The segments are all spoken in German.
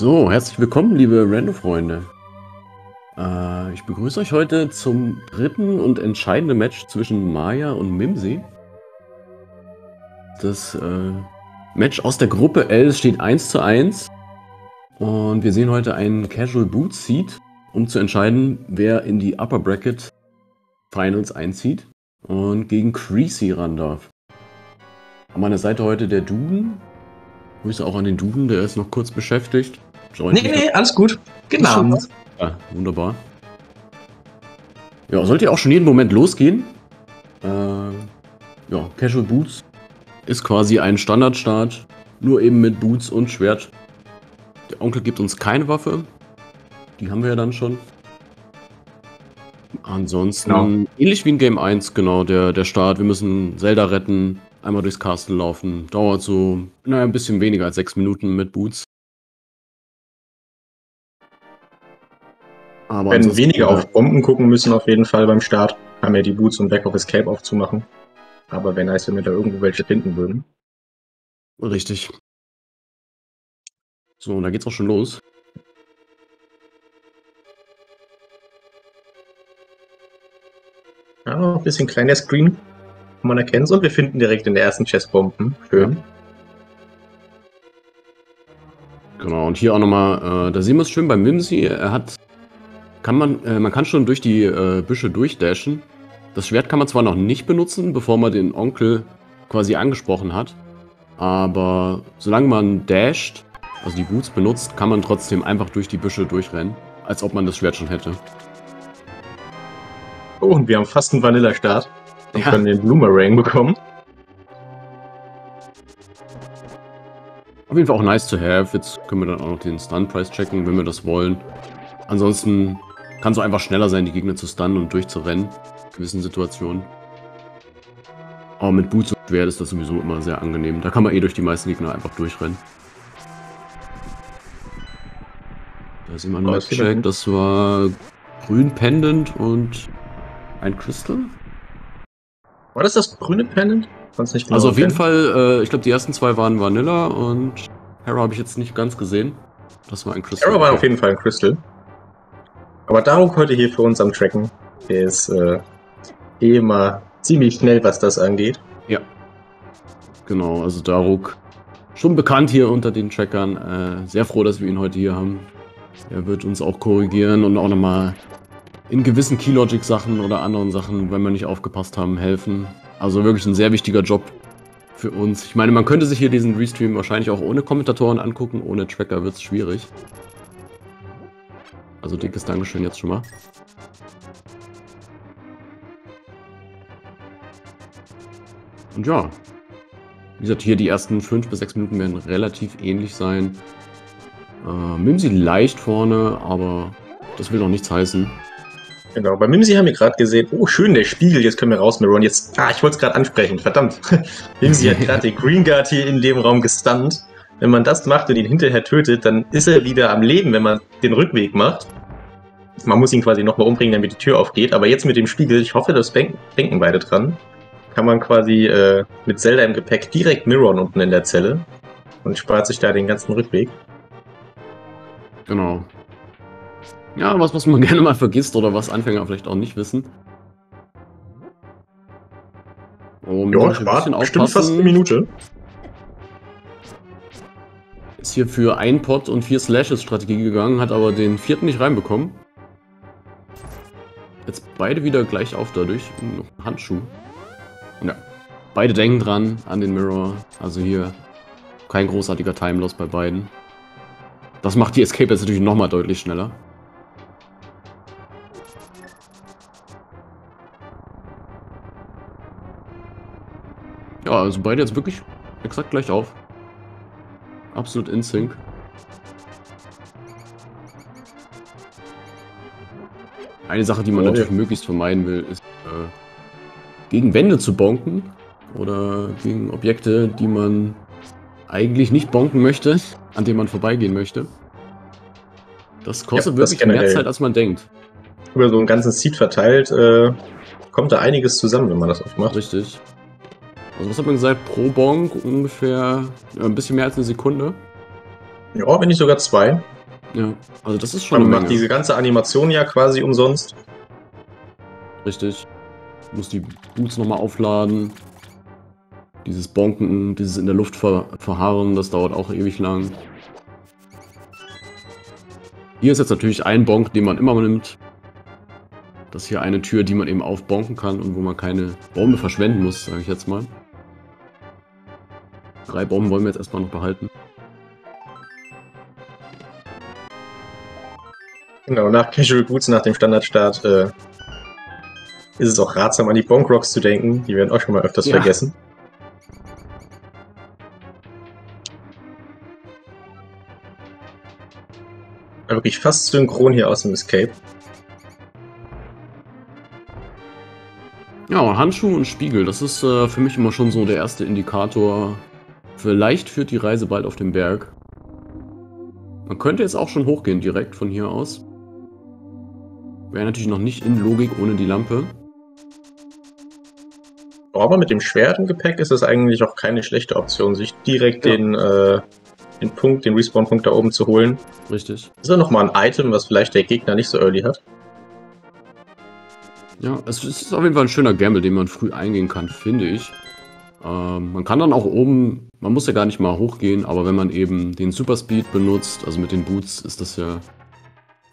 So, herzlich willkommen, liebe Random-Freunde. Äh, ich begrüße euch heute zum dritten und entscheidenden Match zwischen Maya und Mimsy. Das äh, Match aus der Gruppe L steht 1 zu 1. Und wir sehen heute einen Casual Boot Seat, um zu entscheiden, wer in die Upper Bracket Finals einzieht und gegen Creasy ran darf. An meiner Seite heute der Duden. Grüße auch an den Duden, der ist noch kurz beschäftigt. Nee, nee, alles gut. Genau. Ja, wunderbar. Ja, sollte ja auch schon jeden Moment losgehen. Äh, ja, Casual Boots ist quasi ein Standardstart, nur eben mit Boots und Schwert. Der Onkel gibt uns keine Waffe. Die haben wir ja dann schon. Ansonsten genau. ähnlich wie in Game 1, genau, der, der Start. Wir müssen Zelda retten, einmal durchs Castle laufen. Dauert so, naja, ein bisschen weniger als sechs Minuten mit Boots. Aber Wenn weniger auf Bomben gucken müssen, auf jeden Fall beim Start, haben wir die Boots und Back of Escape aufzumachen. Aber wäre nice, wenn wir da irgendwo welche finden würden. Richtig. So, und da geht's auch schon los. Ja, ein bisschen kleiner Screen. Man erkennt und wir finden direkt in der ersten Chest Bomben. Schön. Genau, und hier auch nochmal, äh, da sehen wir es schön beim Mimsy. Er hat kann man, äh, man kann schon durch die äh, Büsche durchdashen. Das Schwert kann man zwar noch nicht benutzen, bevor man den Onkel quasi angesprochen hat. Aber solange man dasht, also die Boots benutzt, kann man trotzdem einfach durch die Büsche durchrennen. Als ob man das Schwert schon hätte. Oh, und wir haben fast einen Vanilla-Start. Und ja. können den Bloomerang bekommen. Auf jeden Fall auch nice to have. Jetzt können wir dann auch noch den Stun-Price checken, wenn wir das wollen. Ansonsten kann so einfach schneller sein, die Gegner zu stunnen und durchzurennen. In gewissen Situationen. Aber mit Boots und Schwert ist das sowieso immer sehr angenehm. Da kann man eh durch die meisten Gegner einfach durchrennen. Da ist jemand oh, Check. Das war grün Pendant und ein Crystal. War das das grüne Pendant? Genau also auf jeden Fall, äh, ich glaube die ersten zwei waren Vanilla und Hera habe ich jetzt nicht ganz gesehen. Das war ein Crystal. Hera war auf jeden Fall ein Crystal. Aber Daruk heute hier für uns am Tracken. Der ist äh, eh immer ziemlich schnell, was das angeht. Ja. Genau, also Daruk schon bekannt hier unter den Trackern. Äh, sehr froh, dass wir ihn heute hier haben. Er wird uns auch korrigieren und auch nochmal in gewissen Keylogic-Sachen oder anderen Sachen, wenn wir nicht aufgepasst haben, helfen. Also wirklich ein sehr wichtiger Job für uns. Ich meine, man könnte sich hier diesen Restream wahrscheinlich auch ohne Kommentatoren angucken. Ohne Tracker wird es schwierig. Also dickes Dankeschön jetzt schon mal. Und ja, wie gesagt, hier die ersten 5 bis 6 Minuten werden relativ ähnlich sein. Äh, Mimsy leicht vorne, aber das will noch nichts heißen. Genau, bei Mimsy haben wir gerade gesehen, oh schön, der Spiegel, jetzt können wir raus, Miron. Jetzt, ah, ich wollte es gerade ansprechen, verdammt. Mimsy hat gerade den Green Guard hier in dem Raum gestunt. Wenn man das macht und ihn hinterher tötet, dann ist er wieder am Leben, wenn man den Rückweg macht. Man muss ihn quasi nochmal umbringen, damit die Tür aufgeht. Aber jetzt mit dem Spiegel, ich hoffe, das denken beide dran, kann man quasi äh, mit Zelda im Gepäck direkt Miron unten in der Zelle und spart sich da den ganzen Rückweg. Genau. Ja, was, was man gerne mal vergisst oder was Anfänger vielleicht auch nicht wissen. Oh, ja, spart bestimmt fast eine Minute. Ist hier für ein Pot und vier Slashes Strategie gegangen, hat aber den vierten nicht reinbekommen. Jetzt beide wieder gleich auf dadurch. Noch Handschuh. Ja. Beide denken dran an den Mirror. Also hier kein großartiger Timeloss bei beiden. Das macht die Escape jetzt natürlich nochmal deutlich schneller. Ja, also beide jetzt wirklich exakt gleich auf. Absolut in Sync. Eine Sache, die man oh, natürlich ja. möglichst vermeiden will, ist äh, gegen Wände zu bonken oder gegen Objekte, die man eigentlich nicht bonken möchte, an denen man vorbeigehen möchte. Das kostet ja, wirklich mehr Zeit, als man denkt. Über so einen ganzen Seed verteilt äh, kommt da einiges zusammen, wenn man das oft macht. Richtig. Also was hat man gesagt? Pro Bonk ungefähr ja, ein bisschen mehr als eine Sekunde. Ja, wenn nicht sogar zwei. Ja, also das ist schon Man macht Menge. diese ganze Animation ja quasi umsonst. Richtig. Muss die Boots nochmal aufladen. Dieses Bonken, dieses in der Luft ver verharren, das dauert auch ewig lang. Hier ist jetzt natürlich ein Bonk, den man immer nimmt. Das ist hier eine Tür, die man eben aufbonken kann und wo man keine Bombe verschwenden muss, sage ich jetzt mal. Drei Bomben wollen wir jetzt erstmal noch behalten. Genau, nach Casual Boots, nach dem Standardstart, äh, ist es auch ratsam, an die Bonk Rocks zu denken. Die werden auch schon mal öfters Ja. vergessen. Ja, Wirklich fast synchron hier aus dem Escape. Ja, Handschuh und Spiegel, das ist äh, für mich immer schon so der erste Indikator. Vielleicht führt die Reise bald auf den Berg. Man könnte jetzt auch schon hochgehen direkt von hier aus. Wäre natürlich noch nicht in Logik ohne die Lampe. Aber mit dem Schwert im Gepäck ist es eigentlich auch keine schlechte Option, sich direkt Ja. den, äh, den Punkt, den Respawn-Punkt da oben zu holen. Richtig. Ist ja nochmal ein Item, was vielleicht der Gegner nicht so early hat. Ja, es ist auf jeden Fall ein schöner Gamble, den man früh eingehen kann, finde ich. Ähm, man kann dann auch oben, man muss ja gar nicht mal hochgehen, aber wenn man eben den Super Speed benutzt, also mit den Boots, ist das ja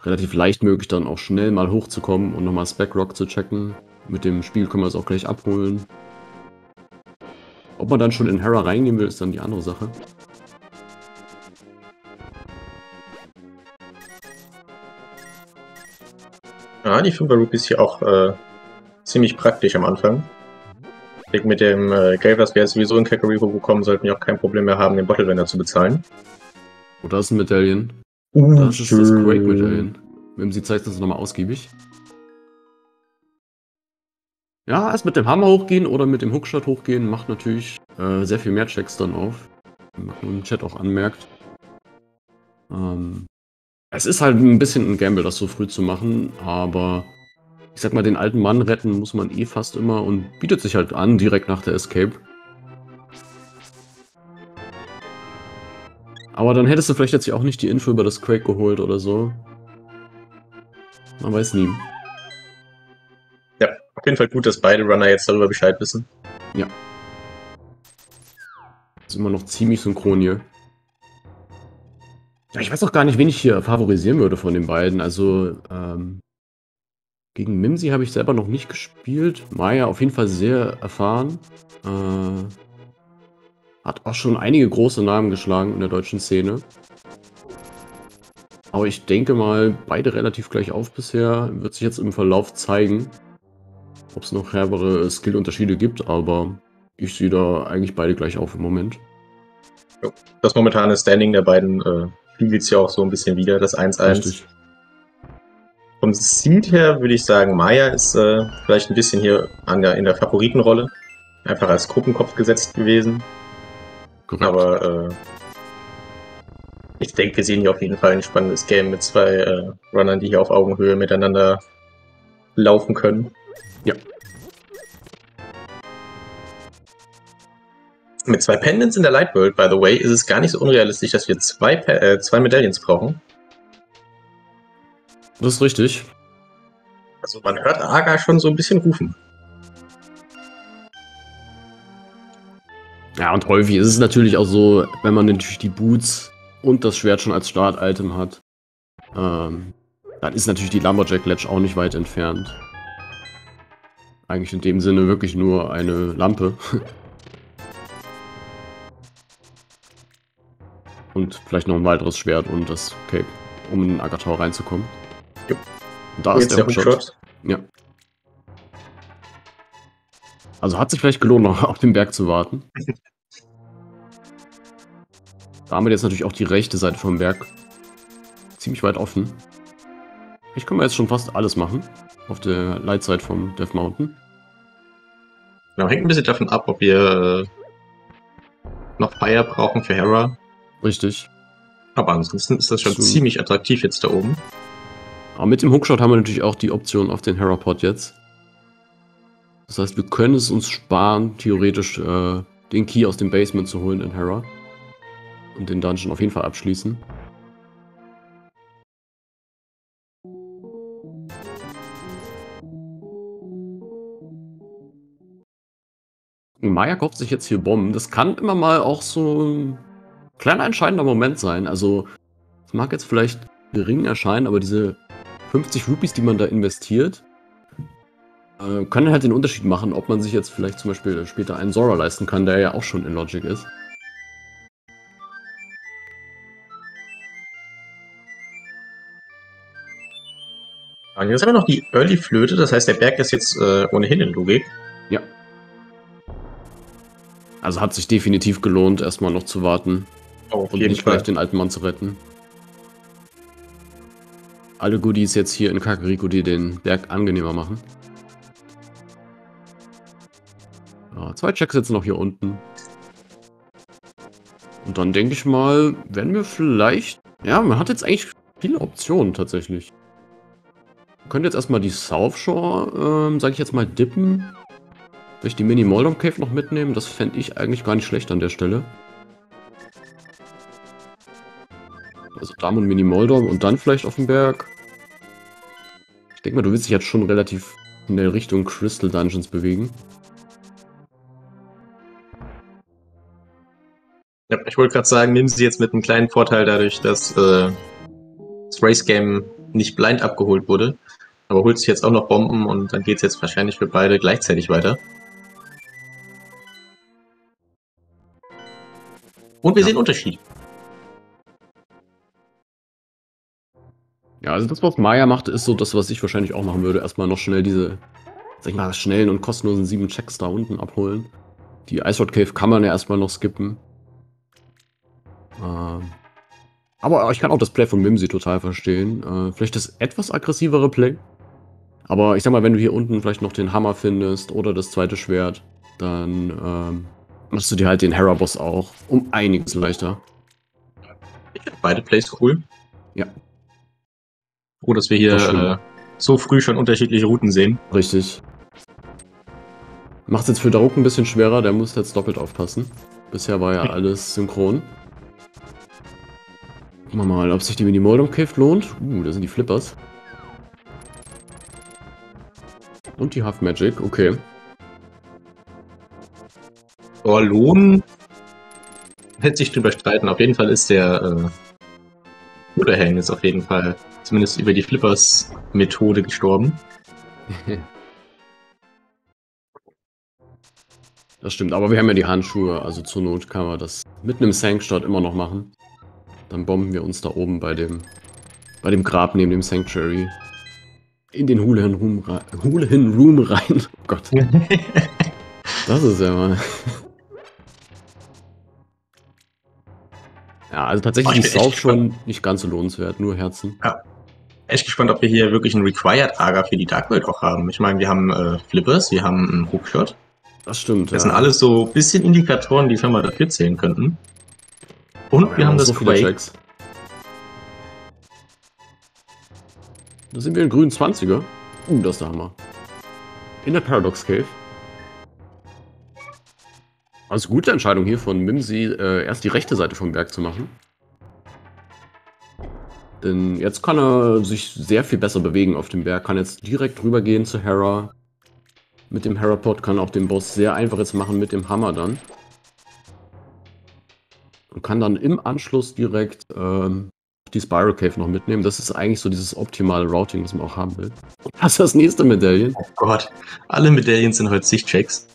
relativ leicht möglich, dann auch schnell mal hochzukommen und nochmal Spec Rock zu checken. Mit dem Spiel können wir es auch gleich abholen. Ob man dann schon in Hera reingehen will, ist dann die andere Sache. Ja, die 5er Rupees hier auch äh, ziemlich praktisch am Anfang. Ich mit dem Geld, was wir jetzt sowieso in Kakariko bekommen, sollten wir auch kein Problem mehr haben, den Bottle Vendor zu bezahlen. Oh, da ist ein Medaillen. Uh, Das ist das Quake Medaillen. Wenn sie zeigt das nochmal ausgiebig. Ja, erst mit dem Hammer hochgehen oder mit dem Hookshot hochgehen macht natürlich äh, sehr viel mehr Checks dann auf. Wie man im Chat auch anmerkt. Ähm, es ist halt ein bisschen ein Gamble, das so früh zu machen, aber ich sag mal, den alten Mann retten muss man eh fast immer und bietet sich halt an, direkt nach der Escape. Aber dann hättest du vielleicht jetzt ja auch nicht die Info über das Quake geholt oder so. Man weiß nie. Ja, auf jeden Fall gut, dass beide Runner jetzt darüber Bescheid wissen. Ist immer noch ziemlich synchron hier. Ja, ich weiß auch gar nicht, wen ich hier favorisieren würde von den beiden. Also, ähm, gegen Mimsy habe ich selber noch nicht gespielt. Maya auf jeden Fall sehr erfahren. Äh, hat auch schon einige große Namen geschlagen in der deutschen Szene. Aber ich denke mal, beide relativ gleich auf bisher. Wird sich jetzt im Verlauf zeigen, ob es noch herbere Skillunterschiede gibt, aber ich sehe da eigentlich beide gleich auf im Moment. Das momentane Standing der beiden äh, spiegelt sich ja auch so ein bisschen wieder, das 1-1. Vom Seed her würde ich sagen, Maya ist äh, vielleicht ein bisschen hier der, in der Favoritenrolle. Einfach als Gruppenkopf gesetzt gewesen. Korrekt. Aber äh, ich denke, wir sehen hier auf jeden Fall ein spannendes Game mit zwei äh, Runnern, die hier auf Augenhöhe miteinander laufen können. Ja. Mit zwei Pendants in der Light World, by the way, ist es gar nicht so unrealistisch, dass wir zwei, äh, zwei Medaillons brauchen. Das ist richtig. Also man hört Aga schon so ein bisschen rufen. Ja, und häufig ist es natürlich auch so, wenn man natürlich die Boots und das Schwert schon als Start-Item hat, ähm, dann ist natürlich die Lumberjack Ledge auch nicht weit entfernt. Eigentlich in dem Sinne wirklich nur eine Lampe. und vielleicht noch ein weiteres Schwert und das Cape, um in Agatau reinzukommen. Jo. Da ist der, Hookshot. Ja. Also hat sich vielleicht gelohnt, noch auf den Berg zu warten. Da haben wir jetzt natürlich auch die rechte Seite vom Berg ziemlich weit offen. Ich kann mir jetzt schon fast alles machen. Auf der Side vom Death Mountain. Genau, hängt ein bisschen davon ab, ob wir äh, noch Fire brauchen für Hera. Richtig. Aber ansonsten ist das schon So. ziemlich attraktiv jetzt da oben. Aber mit dem Hookshot haben wir natürlich auch die Option auf den Herapod jetzt. Das heißt, wir können es uns sparen, theoretisch äh, den Key aus dem Basement zu holen in Hera. und den Dungeon auf jeden Fall abschließen. Maya kauft sich jetzt hier Bomben. Das kann immer mal auch so ein kleiner entscheidender Moment sein. Also, es mag jetzt vielleicht gering erscheinen, aber diese 50 Rupees, die man da investiert, äh, können halt den Unterschied machen, ob man sich jetzt vielleicht zum Beispiel später einen Zora leisten kann, der ja auch schon in Logic ist. Jetzt haben wir noch die Early-Flöte, das heißt, der Berg ist jetzt äh, ohnehin in Logik. Ja. Also hat sich definitiv gelohnt, erstmal noch zu warten. Oh, und nicht Fall. gleich den alten Mann zu retten. Alle Goodies jetzt hier in Kakariko, die den Berg angenehmer machen. Ja, zwei Checks jetzt noch hier unten. Und dann denke ich mal, werden wir vielleicht... Ja, man hat jetzt eigentlich viele Optionen tatsächlich. Man könnte jetzt erstmal die South Shore, ähm, sage ich jetzt mal, dippen. Vielleicht die Mini Moldom Cave noch mitnehmen. Das fände ich eigentlich gar nicht schlecht an der Stelle. Also Dam und Mini Moldom und dann vielleicht auf dem Berg. Ich denke mal, du willst dich jetzt schon relativ in der Richtung Crystal Dungeons bewegen. Ja, ich wollte gerade sagen, nehmen Sie jetzt mit einem kleinen Vorteil dadurch, dass äh, das Race Game nicht blind abgeholt wurde. Aber holt sich jetzt auch noch Bomben und dann geht es jetzt wahrscheinlich für beide gleichzeitig weiter. Und wir Ja. sehen Unterschied. Ja, also das, was Maya macht, ist so das, was ich wahrscheinlich auch machen würde. Erstmal noch schnell diese, sag ich mal, schnellen und kostenlosen sieben Checks da unten abholen. Die Ice Road Cave kann man ja erstmal noch skippen. Ähm, aber ich kann auch das Play von Mimsy total verstehen. Äh, vielleicht das etwas aggressivere Play. Aber ich sag mal, wenn du hier unten vielleicht noch den Hammer findest oder das zweite Schwert, dann ähm, machst du dir halt den Hera-Boss auch um einiges leichter. Ich finde beide Plays cool. Ja. Froh, dass wir hier äh, so früh schon unterschiedliche Routen sehen. Richtig. Macht jetzt für Daruk ein bisschen schwerer, der muss jetzt doppelt aufpassen. Bisher war ja alles synchron. Gucken wir mal, ob sich die Minimoldum Cave lohnt. Uh, da sind die Flippers. Und die Half Magic, okay. Oh, Lohn hätte sich drüber streiten. Auf jeden Fall ist der äh, Bruderhelm jetzt auf jeden Fall zumindest über die Flippers-Methode gestorben. Das stimmt, aber wir haben ja die Handschuhe, also zur Not kann man das mit einem Sanctuary immer noch machen. Dann bomben wir uns da oben bei dem, bei dem Grab neben dem Sanctuary in den Houlihan Room, Houlihan Room rein. Oh Gott, das ist ja mal. Ja, also tatsächlich Oh, echt South schon nicht ganz so lohnenswert, nur Herzen. Echt gespannt, ob wir hier wirklich einen Required Ager für die Dark World auch haben. Ich meine, wir haben äh, Flippers, wir haben einen Hookshot. Das stimmt. Das sind alles so ein bisschen Indikatoren, die schon mal dafür zählen könnten. Und wir haben das so Quake. Da sind wir in grünen 20er. Uh, das ist der Hammer. In der Paradox Cave. Also gute Entscheidung hier von Mimsy, äh, erst die rechte Seite vom Berg zu machen. Denn jetzt kann er sich sehr viel besser bewegen auf dem Berg. Kann jetzt direkt rübergehen zu Hera. Mit dem Hera-Pod kann auch den Boss sehr einfach jetzt machen mit dem Hammer dann. Und kann dann im Anschluss direkt ähm, die Spiral Cave noch mitnehmen. Das ist eigentlich so dieses optimale Routing, das man auch haben will. Und das ist das nächste Medaillen. Oh Gott, alle Medaillen sind heute Sichtchecks.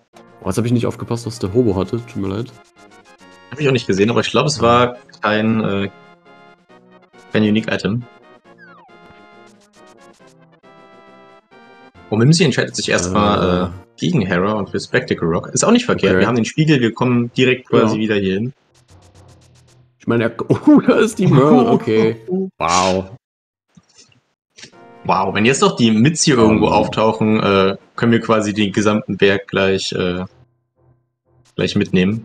Oh, jetzt habe ich nicht aufgepasst, was der Hobo hatte. Tut mir leid. Habe ich auch nicht gesehen, aber ich glaube, es war kein, äh, kein Unique-Item. Oh, Mimsy entscheidet sich erstmal Äh. äh, gegen Hera und für Spectacle Rock. Ist auch nicht verkehrt. Okay. Wir haben den Spiegel, wir kommen direkt quasi Ja. wieder hier hin. Ich meine, er. Oh, da ist die Merle. Okay. Wow. Wow, wenn jetzt noch die Mits hier irgendwo Oh. auftauchen, äh, können wir quasi den gesamten Berg gleich, äh, gleich mitnehmen.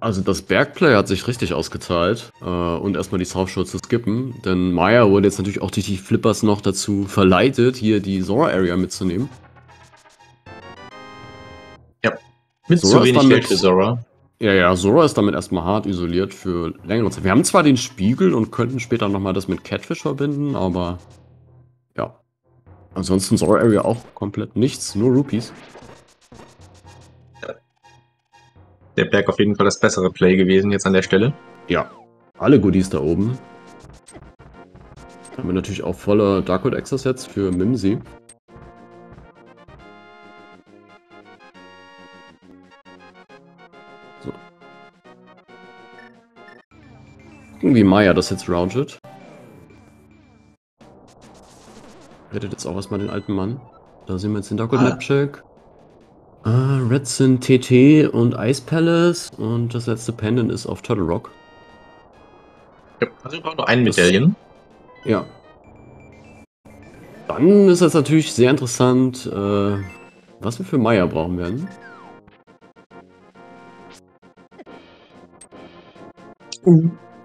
Also das Bergplay hat sich richtig ausgezahlt. Äh, und erstmal die South Shore zu skippen. Denn Maya wurde jetzt natürlich auch durch die Flippers noch dazu verleitet, hier die Zora Area mitzunehmen. Mit Sora zu wenig dann Geld mit- für Zora. Ja, ja, Sora ist damit erstmal hart isoliert für längere Zeit. Wir haben zwar den Spiegel und könnten später nochmal das mit Catfish verbinden, aber ja. Ansonsten Sora Area auch komplett nichts, nur Rupees. Der Berg auf jeden Fall das bessere Play gewesen jetzt an der Stelle. Ja, alle Goodies da oben. Haben wir natürlich auch voller Darkwood Access jetzt für Mimsy. So. Gucken, wie Maya das jetzt routet. Rettet jetzt auch erstmal den alten Mann. Da sehen wir jetzt den Darkwood Ah. Map Check. Ah, Red sind TT und Ice Palace und das letzte Pendant ist auf Turtle Rock. Ja, also wir brauchen nur einen Medaillen. Ja. Dann ist das natürlich sehr interessant, äh, was wir für Maya brauchen werden.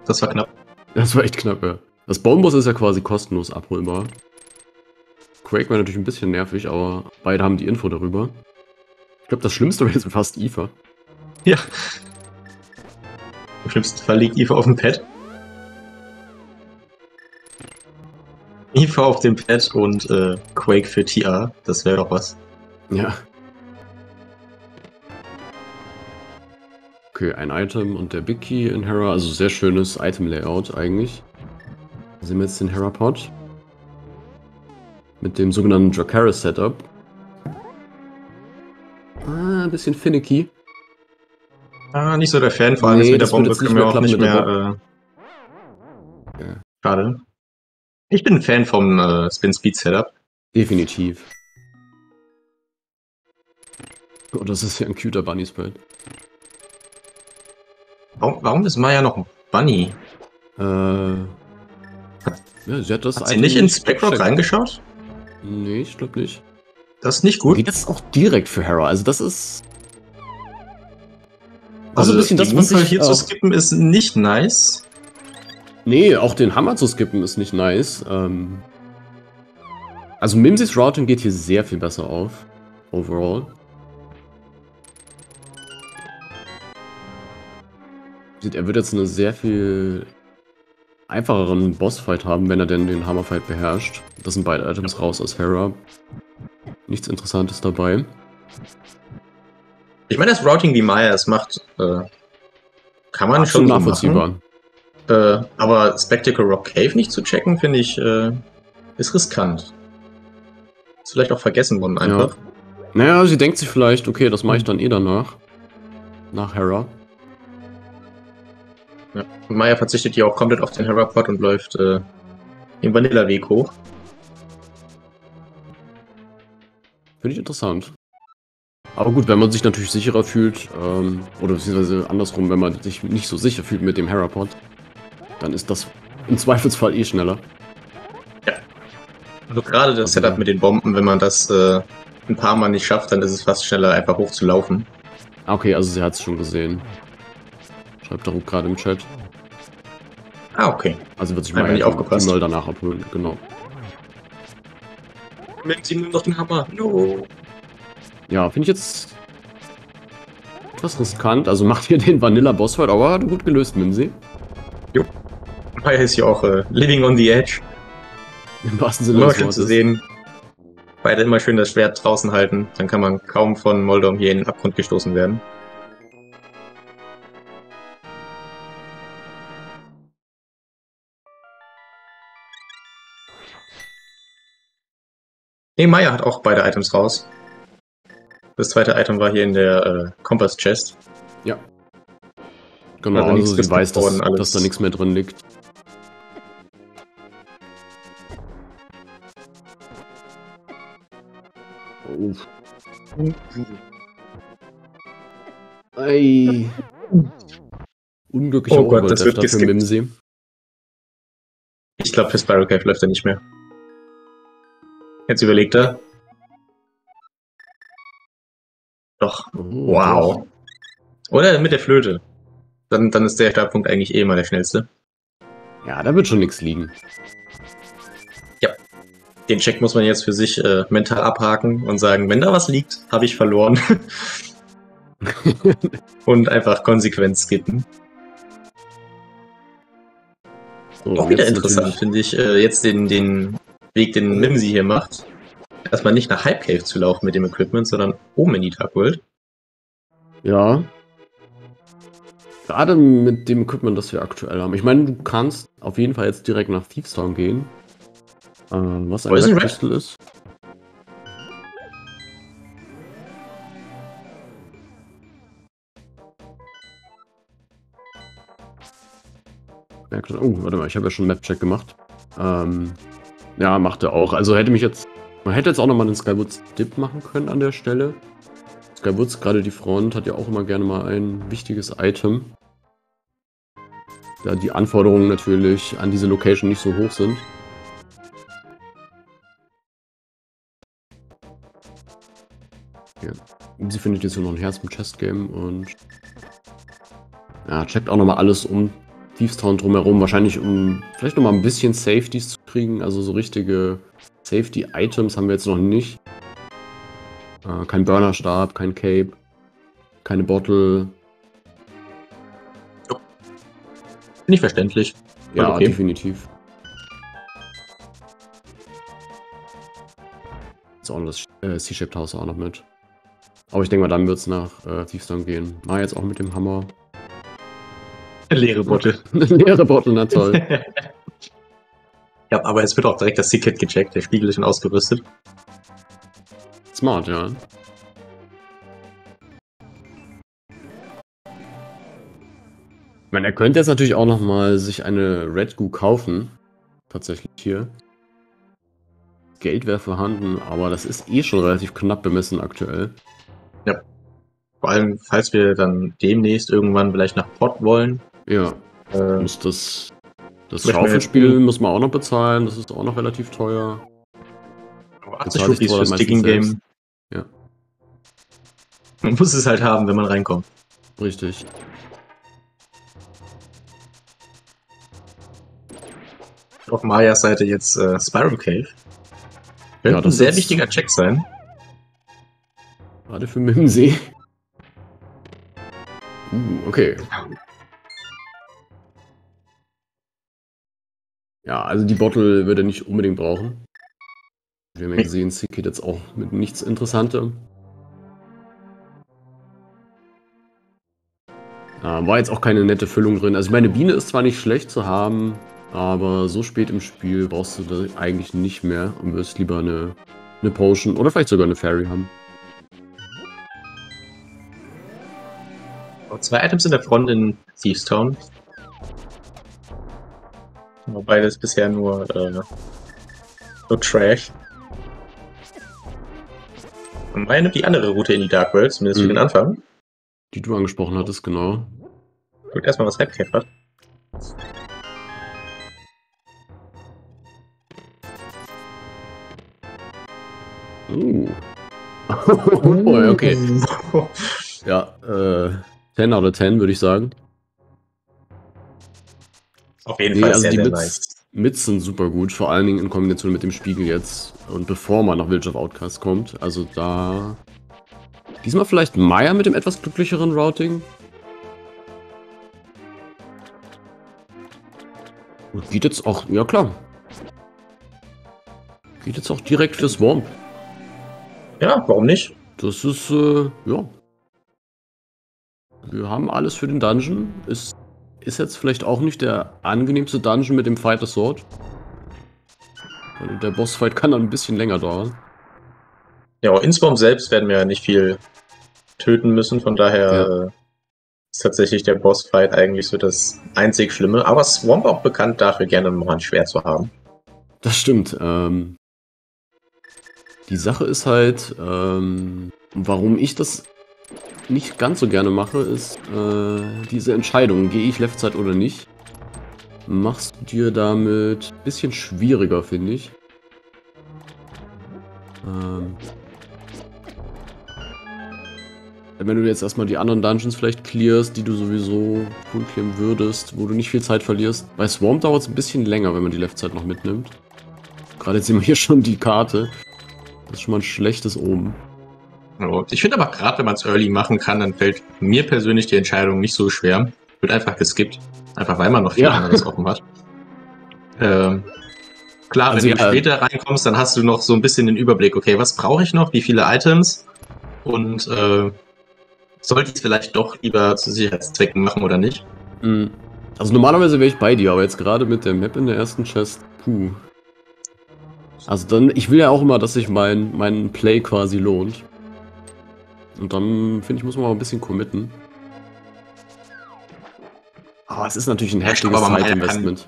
Das war knapp. Das war echt knapp, ja. Das Bonbus ist ja quasi kostenlos abholbar. Quake war natürlich ein bisschen nervig, aber beide haben die Info darüber. Ich glaube, das Schlimmste wäre jetzt fast Eva. Ja. Im schlimmsten Fall liegt Eva auf dem Pad. Eva auf dem Pad und äh, Quake für TA. Das wäre doch was. Ja. Okay, ein Item und der Big Key in Hera, also sehr schönes Item-Layout eigentlich. Da sehen wir jetzt den Hera-Pod. Mit dem sogenannten Dracaris Setup. Ah, ein bisschen finicky. Ah, nicht so der Fan, vor allem Nee, mit der Bombe können wir auch klappen nicht mehr. Äh, Ja. Schade. Ich bin ein Fan vom äh, Spin Speed Setup. Definitiv. Oh, das ist ja ein cuter Bunny Spread. Warum, warum ist Maya noch ein Bunny? Äh. Ja, sie hat das Hat sie nicht in gecheckt. reingeschaut? Nee, ich glaube nicht. Das ist nicht gut. Geht jetzt auch direkt für Hera. Also das ist. Also, ein bisschen das, was ich hier auch, zu skippen ist nicht nice. Nee, auch den Hammer zu skippen ist nicht nice. Ähm, also Mimsys Routing geht hier sehr viel besser auf. Overall. Sieht, er wird jetzt eine sehr viel einfacheren Bossfight haben, wenn er denn den Hammerfight beherrscht. Das sind beide Items raus aus Hera. Nichts Interessantes dabei. Ich meine, das Routing, wie Maya es macht, äh, kann man schon Absolut so nachvollziehbar. machen. Äh, aber Spectacle Rock Cave nicht zu checken, finde ich, äh, ist riskant. Ist vielleicht auch vergessen worden einfach. Naja, sie denkt sich vielleicht, okay, das mache ich dann eh danach. Nach Hera. Ja. Und Maya verzichtet hier auch komplett auf den Herapod und läuft äh, den Vanilla-Weg hoch. Finde ich interessant. Aber gut, wenn man sich natürlich sicherer fühlt, ähm, oder beziehungsweise andersrum, wenn man sich nicht so sicher fühlt mit dem Herapod, dann ist das im Zweifelsfall eh schneller. Also gerade das Also Setup ja. mit den Bomben, wenn man das äh, ein paar Mal nicht schafft, dann ist es fast schneller, einfach hoch zu laufen. Ah, Okay, also sie hat es schon gesehen. Schreibt Daruk gerade im Chat. Ah, okay. Also wird sich Einfach mal nicht aufgepasst. E-Mail danach abholen, genau. Nimmt sie nur noch den Hammer. No. Ja, finde ich jetzt etwas riskant. Also macht hier den Vanilla Bossfight, aber hat gut gelöst, Mimsy. Maya ist hier auch äh, living on the edge. Im wahrsten Sinne des schön zu Wortes. sehen. Beide immer schön das Schwert draußen halten. Dann kann man kaum von Moldom hier in den Abgrund gestoßen werden. Nee, Maya hat auch beide Items raus. Das zweite Item war hier in der äh, Kompass Chest. Genau, Also also, sie weiß, dass, worden, dass da nichts mehr drin liegt. Oh. Ei. Unglücklicher Oh Gott, das wird für geskippt. Mimsy. Ich glaube, für Spiral Cave läuft er nicht mehr. Jetzt überlegt er. Doch. Oh, Wow. Oder mit der Flöte. Dann, dann ist der Startpunkt eigentlich eh immer der schnellste. Ja, da wird schon nichts liegen. Den Check muss man jetzt für sich äh, mental abhaken und sagen, wenn da was liegt, habe ich verloren. und einfach konsequent skippen. So, Auch wieder interessant, finde ich, äh, jetzt den, den Weg, den Mimsy hier macht. Erstmal nicht nach Hype Cave zu laufen mit dem Equipment, sondern oben in die Dark World. Ja. Gerade mit dem Equipment, das wir aktuell haben. Ich meine, du kannst auf jeden Fall jetzt direkt nach Thieves Town gehen. Äh, was ein Red Crystal ist. Oh, warte mal, ich habe ja schon Map-Check gemacht. Ähm, ja, macht er auch. Also hätte mich jetzt. Man hätte jetzt auch nochmal einen Skywoods Dip machen können an der Stelle. Skywoods, gerade die Front, hat ja auch immer gerne mal ein wichtiges Item. Da die Anforderungen natürlich an diese Location nicht so hoch sind. Ja. Sie findet jetzt nur noch ein Herz im Chest Game und ja, checkt auch nochmal alles um Thievestown drumherum. Wahrscheinlich um vielleicht nochmal ein bisschen Safeties zu kriegen. Also so richtige Safety-Items haben wir jetzt noch nicht. Äh, kein Burnerstab, kein Cape, keine Bottle. Jo. Ich verständlich. ja, okay. definitiv. Jetzt auch noch das äh, Sea-Shaped House auch noch mit. Aber ich denke mal, dann wird es nach äh, Thiefstone gehen. Ah, jetzt auch mit dem Hammer. Leere Bottle. Leere Bottle, na toll. ja, aber es wird auch direkt das Ticket gecheckt. Der Spiegel ist schon ausgerüstet. Smart, ja. Ich meine, er könnte jetzt natürlich auch nochmal sich eine Red Goo kaufen. Tatsächlich hier. Geld wäre vorhanden, aber das ist eh schon relativ knapp bemessen aktuell. Ja. Vor allem, falls wir dann demnächst irgendwann vielleicht nach Pott wollen, ja. Äh, muss das das Schaufelspiel muss man auch noch bezahlen, das ist auch noch relativ teuer. Aber 80 Rupees fürs Digging Game. Ja. Man muss es halt haben, wenn man reinkommt. Richtig. Auf Mayas Seite jetzt äh, Spiral Cave. Könnte ja, ein sehr wichtiger Check sein. Gerade für Mimsee. Uh, okay. Ja, also die Bottle würde er nicht unbedingt brauchen. Wir haben ja gesehen, sie geht jetzt auch mit nichts Interessantem. Ja, war jetzt auch keine nette Füllung drin. Also meine Biene ist zwar nicht schlecht zu haben, aber so spät im Spiel brauchst du da eigentlich nicht mehr und wirst lieber eine, eine Potion oder vielleicht sogar eine Fairy haben. Zwei Items in der Front in Thieves Town. Wobei das bisher nur, äh, nur Trash. Und meine die andere Route in die Dark World, zumindest mhm. für den Anfang. Die du angesprochen hattest, genau. Guckt erstmal, was hat. Uh. oh okay. ja, äh, 10 out of 10 würde ich sagen. Auf jeden nee, Fall also sehr, die sehr Mits, nice. Mits sind super gut, vor allen Dingen in Kombination mit dem Spiegel jetzt und bevor man nach Village of Outcast kommt. Also da. Diesmal vielleicht Maya mit dem etwas glücklicheren Routing. Und geht jetzt auch, ja klar. Geht jetzt auch direkt für Swamp. Ja, warum nicht? Das ist, äh, ja. Wir haben alles für den Dungeon. Ist ist jetzt vielleicht auch nicht der angenehmste Dungeon mit dem Fighter Sword. Also der Bossfight kann dann ein bisschen länger dauern. Ja, in Swamp selbst werden wir ja nicht viel töten müssen, von daher ja. Äh, ist tatsächlich der Bossfight eigentlich so das einzig Schlimme. Aber Swamp auch bekannt dafür, gerne mal ein Schwert zu haben. Das stimmt. Ähm, die Sache ist halt, ähm, warum ich das nicht ganz so gerne mache, ist äh, diese Entscheidung, gehe ich Leftzeit oder nicht, machst du dir damit ein bisschen schwieriger, finde ich. Ähm, wenn du jetzt erstmal die anderen Dungeons vielleicht clearst, die du sowieso cool clearen würdest, wo du nicht viel Zeit verlierst. Bei Swarm dauert es ein bisschen länger, wenn man die Leftzeit noch mitnimmt. Gerade jetzt sehen wir hier schon die Karte. Das ist schon mal ein schlechtes Omen. Ich finde aber gerade, wenn man es early machen kann, dann fällt mir persönlich die Entscheidung nicht so schwer. Wird einfach geskippt. Einfach weil man noch viel Ja. anderes offen hat. Ähm, klar, Also wenn du ja. später reinkommst, dann hast du noch so ein bisschen den Überblick, okay, was brauche ich noch, wie viele Items und äh, sollte ich es vielleicht doch lieber zu Sicherheitszwecken machen oder nicht? Mhm. Also normalerweise wäre ich bei dir, aber jetzt gerade mit der Map in der ersten Chest, puh. Also dann, ich will ja auch immer, dass sich mein, mein Play quasi lohnt. Und dann, finde ich, muss man mal ein bisschen committen. Aber es ist natürlich ein Ja, heftiges Zeitinvestment.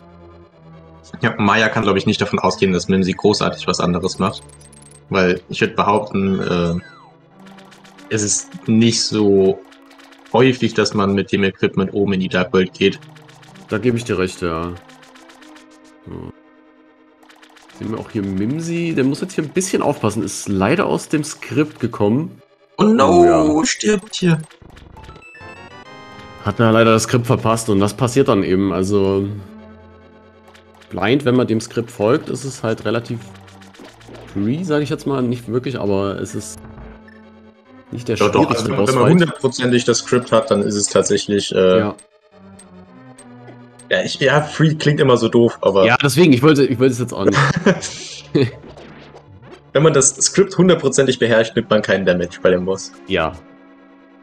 Ja, Maya kann, glaube ich, nicht davon ausgehen, dass Mimsy großartig was anderes macht. Weil ich würde behaupten, äh, es ist nicht so häufig, dass man mit dem Equipment oben in die Dark World geht. Da gebe ich dir recht, ja. So. Sehen wir auch hier Mimsy, der muss jetzt hier ein bisschen aufpassen, ist leider aus dem Skript gekommen. Oh no, Oh, ja. stirbt hier. Hat er leider das Skript verpasst und das passiert dann eben. Also blind, wenn man dem Skript folgt, ist es halt relativ free, sage ich jetzt mal. Nicht wirklich, aber es ist nicht der Ja, doch, also, wenn man Bossfight. hundertprozentig das Skript hat, dann ist es tatsächlich. Äh, ja. Ja. ich, ja, Free klingt immer so doof, aber ja, deswegen, ich wollte, ich wollte es jetzt auch nicht. wenn man das Skript hundertprozentig beherrscht, nimmt man keinen Damage bei dem Boss. ja.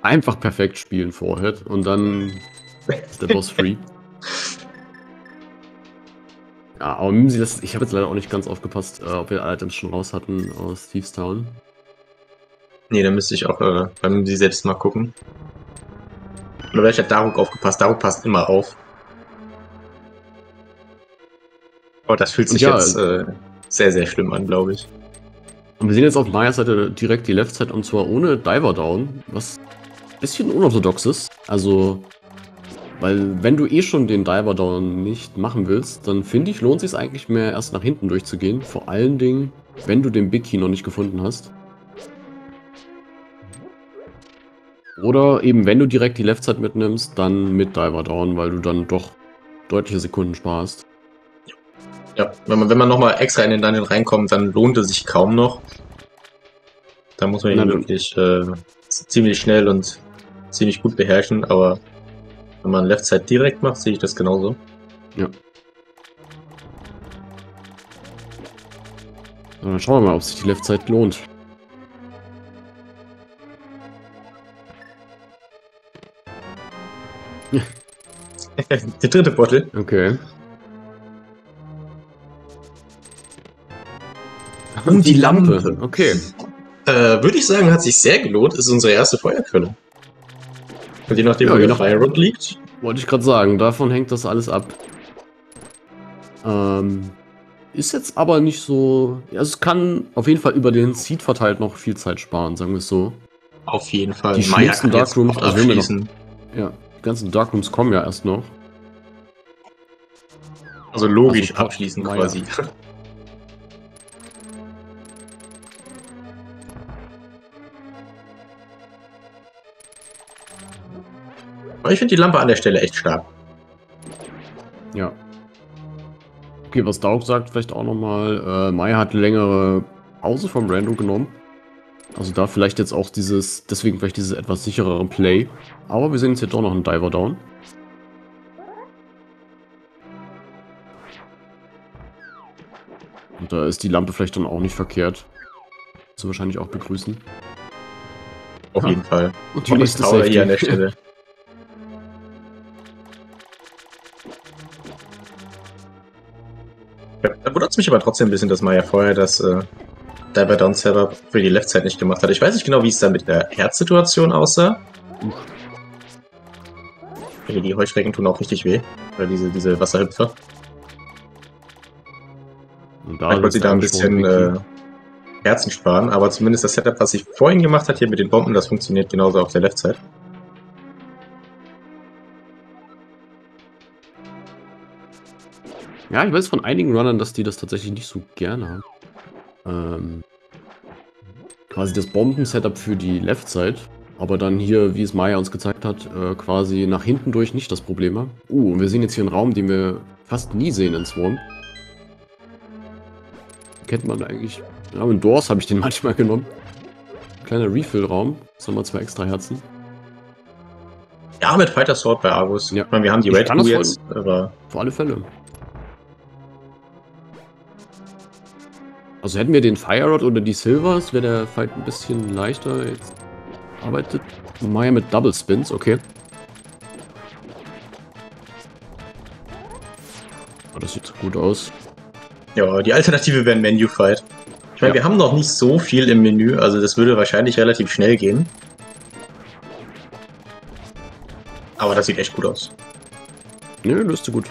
Einfach perfekt spielen vorher und dann ist der Boss free. Ja, aber Mimsy, das, ich habe jetzt leider auch nicht ganz aufgepasst, äh, ob wir alle Items schon raus hatten aus Thieves Town. Nee, da müsste ich auch äh, bei Mimsy selbst mal gucken. Oder vielleicht hat Daruk aufgepasst. Daruk passt immer auf. Aber das fühlt sich Ja, jetzt äh, sehr, sehr schlimm an, glaube ich. Und wir sehen jetzt auf Mayas Seite direkt die Left Side und zwar ohne Diver Down, was ein bisschen unorthodox ist. Also, weil wenn du eh schon den Diver Down nicht machen willst, dann finde ich, lohnt sich eigentlich mehr erst nach hinten durchzugehen. Vor allen Dingen, wenn du den Big Key noch nicht gefunden hast. Oder eben, wenn du direkt die Left Side mitnimmst, dann mit Diver Down, weil du dann doch deutliche Sekunden sparst. Ja, wenn man, wenn man nochmal extra in den Dungeon reinkommt, dann lohnt es sich kaum noch. Da muss man ihn du- wirklich äh, ziemlich schnell und ziemlich gut beherrschen, aber wenn man Left Side direkt macht, sehe ich das genauso. Ja. So, Dann schauen wir mal, ob sich die Left Side lohnt. Der dritte Bottle. Okay. Und die Lampe. Okay. Äh, Würde ich sagen, hat sich sehr gelohnt. Ist unsere erste Feuerquelle. Und je nachdem, Ja, wo je nach- Firerod liegt. Wollte ich gerade sagen, davon hängt das alles ab. Ähm, ist jetzt aber nicht so. Ja, es kann auf jeden Fall über den Seed verteilt noch viel Zeit sparen, sagen wir es so. Auf jeden Fall. Die kann jetzt Darkrooms erhöhen wir noch. abschließen. Ja, die ganzen Darkrooms kommen ja erst noch. Also logisch Also, abschließen Maya. quasi. Aber ich finde die Lampe an der Stelle echt stark. Ja. Okay, was Daug sagt, vielleicht auch nochmal. Äh, Maya hat längere Pause vom Rando genommen. Also da vielleicht jetzt auch dieses, deswegen vielleicht dieses etwas sicherere Play. Aber wir sehen jetzt hier doch noch einen Diver Down. Und da ist die Lampe vielleicht dann auch nicht verkehrt. Zu wahrscheinlich auch begrüßen. Auf jeden Fall. Und die nächste Power hier an der Safety. Stelle. wundert mich aber trotzdem ein bisschen, dass Maya vorher das äh, Diver Down Setup für die Left Side nicht gemacht hat. Ich weiß nicht genau, wie es da mit der Herzsituation aussah. Uff. Die Heuschrecken tun auch richtig weh. Oder diese, diese Wasserhüpfer. Und da wollte sie da ein bisschen äh, Herzen sparen, aber zumindest das Setup, was sie vorhin gemacht hat, hier mit den Bomben, das funktioniert genauso auf der Left Side. Ja, ich weiß von einigen Runnern, dass die das tatsächlich nicht so gerne haben. Ähm, quasi das Bomben-Setup für die Left Side, aber dann hier, wie es Maya uns gezeigt hat, äh, quasi nach hinten durch nicht das Problem haben. Uh, und wir sehen jetzt hier einen Raum, den wir fast nie sehen in Swarm. Kennt man eigentlich. Ja, in Doors habe ich den manchmal genommen. kleiner Refill-Raum. Haben wir zwei extra Herzen. Ja, mit Fighter Sword bei Argus. Ja. Ich meine, wir haben die Ich Red jetzt, aber Auf alle Fälle. Also hätten wir den Fire Rod oder die Silvers, wäre der Fight ein bisschen leichter. Jetzt arbeitet Maya mit Double Spins, okay. Oh, das sieht gut aus. ja, die Alternative wäre ein Menu-Fight. Ich meine, Ja. wir haben noch nicht so viel im Menü, also das würde wahrscheinlich relativ schnell gehen. Aber das sieht echt gut aus. Nö, löste gut.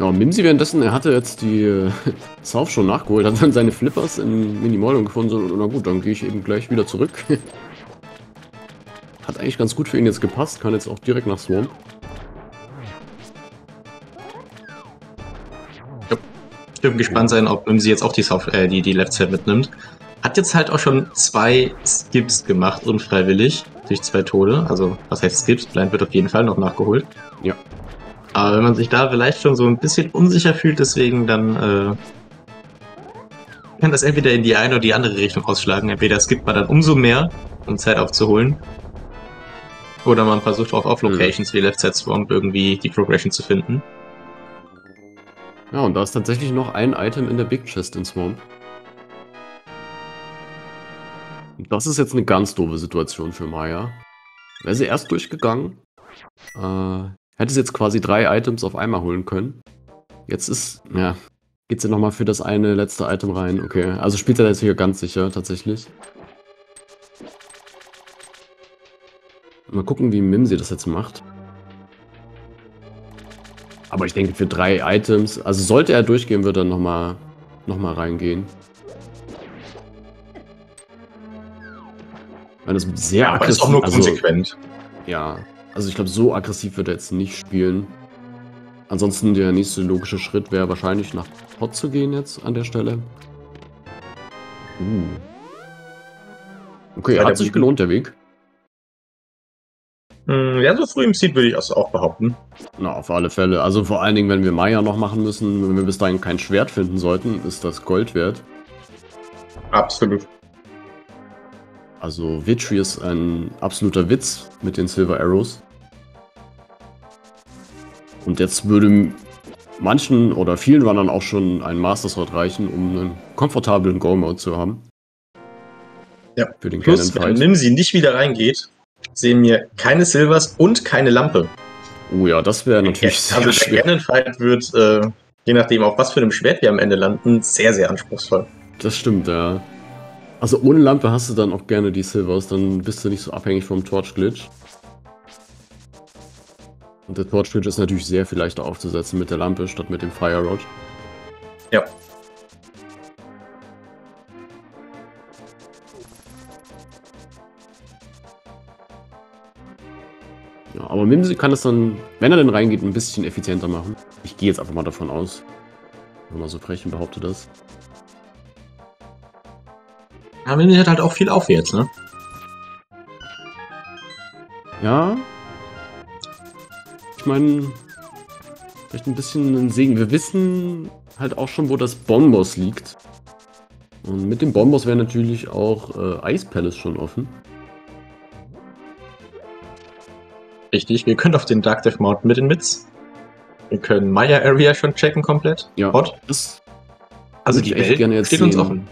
Ja, und Mimsi währenddessen, er hatte jetzt die äh, South schon nachgeholt, hat dann seine Flippers in Minimalium gefunden. So, na gut, dann gehe ich eben gleich wieder zurück. Hat eigentlich ganz gut für ihn jetzt gepasst, kann jetzt auch direkt nach Swarm. Ich dürfen gespannt sein, ob sie jetzt auch die, Soft äh, die, die Left Side mitnimmt. Hat jetzt halt auch schon zwei Skips gemacht, unfreiwillig, durch zwei Tode. Also, was heißt Skips? Blind wird auf jeden Fall noch nachgeholt. Ja. Aber wenn man sich da vielleicht schon so ein bisschen unsicher fühlt, deswegen dann äh, kann das entweder in die eine oder die andere Richtung ausschlagen. Entweder skippt man dann umso mehr, um Zeit aufzuholen. Oder man versucht auch auf Locations wie Left Side Swamp irgendwie die Progression zu finden. Ja, und da ist tatsächlich noch ein Item in der Big Chest in Swamp. Das ist jetzt eine ganz doofe Situation für Maya. Wäre sie erst durchgegangen, äh, hätte sie jetzt quasi drei Items auf einmal holen können. Jetzt ist, ja, geht sie nochmal für das eine letzte Item rein. Okay, also spielt er jetzt hier ganz sicher, tatsächlich. Mal gucken, wie Mimsi das jetzt macht. Aber ich denke, für drei Items, also sollte er durchgehen, wird er nochmal noch mal reingehen. Das sehr Aber ist auch nur also, konsequent. Ja, also ich glaube, so aggressiv wird er jetzt nicht spielen. Ansonsten der nächste logische Schritt wäre wahrscheinlich nach Pot zu gehen jetzt an der Stelle. Uh. Okay, Ja, hat sich gelohnt, der Weg. Hm, Ja, so früh im Seed würde ich das auch behaupten. Na, auf alle Fälle. Also vor allen Dingen, wenn wir Maya noch machen müssen, wenn wir bis dahin kein Schwert finden sollten, ist das Gold wert. Absolut. Also Vitri ist ein absoluter Witz mit den Silver Arrows. Und jetzt würde manchen oder vielen Runnern auch schon ein Master Sword reichen, um einen komfortablen Go-Mode zu haben. Ja. Für den Plus, wenn. Nimsi nicht wieder reingeht, sehen wir keine Silvers und keine Lampe. Oh ja, das wäre natürlich sehr also der schwer. Cannon Fight wird, äh, je nachdem auf was für einem Schwert wir am Ende landen, sehr, sehr anspruchsvoll. Das stimmt, ja. Also ohne Lampe hast du dann auch gerne die Silvers, dann bist du nicht so abhängig vom Torch-Glitch. Und der Torch-Glitch ist natürlich sehr viel leichter aufzusetzen mit der Lampe statt mit dem Fire Rod. Ja. Ja, aber Mimsi kann es dann, wenn er denn reingeht, ein bisschen effizienter machen. Ich gehe jetzt einfach mal davon aus. Wenn man so frech und behaupte das. Ja, Nimsi hat halt auch viel auf jetzt, ne? Ja. Ich meine, vielleicht ein bisschen ein Segen. Wir wissen halt auch schon, wo das Bombos liegt. Und mit dem Bombos wäre natürlich auch äh, Ice Palace schon offen. Richtig, wir können auf den Dark Death Mountain mit den Mits. Wir können Maya Area schon checken komplett. Ja, Hot. das Also die Welt gerne jetzt steht uns sehen. offen.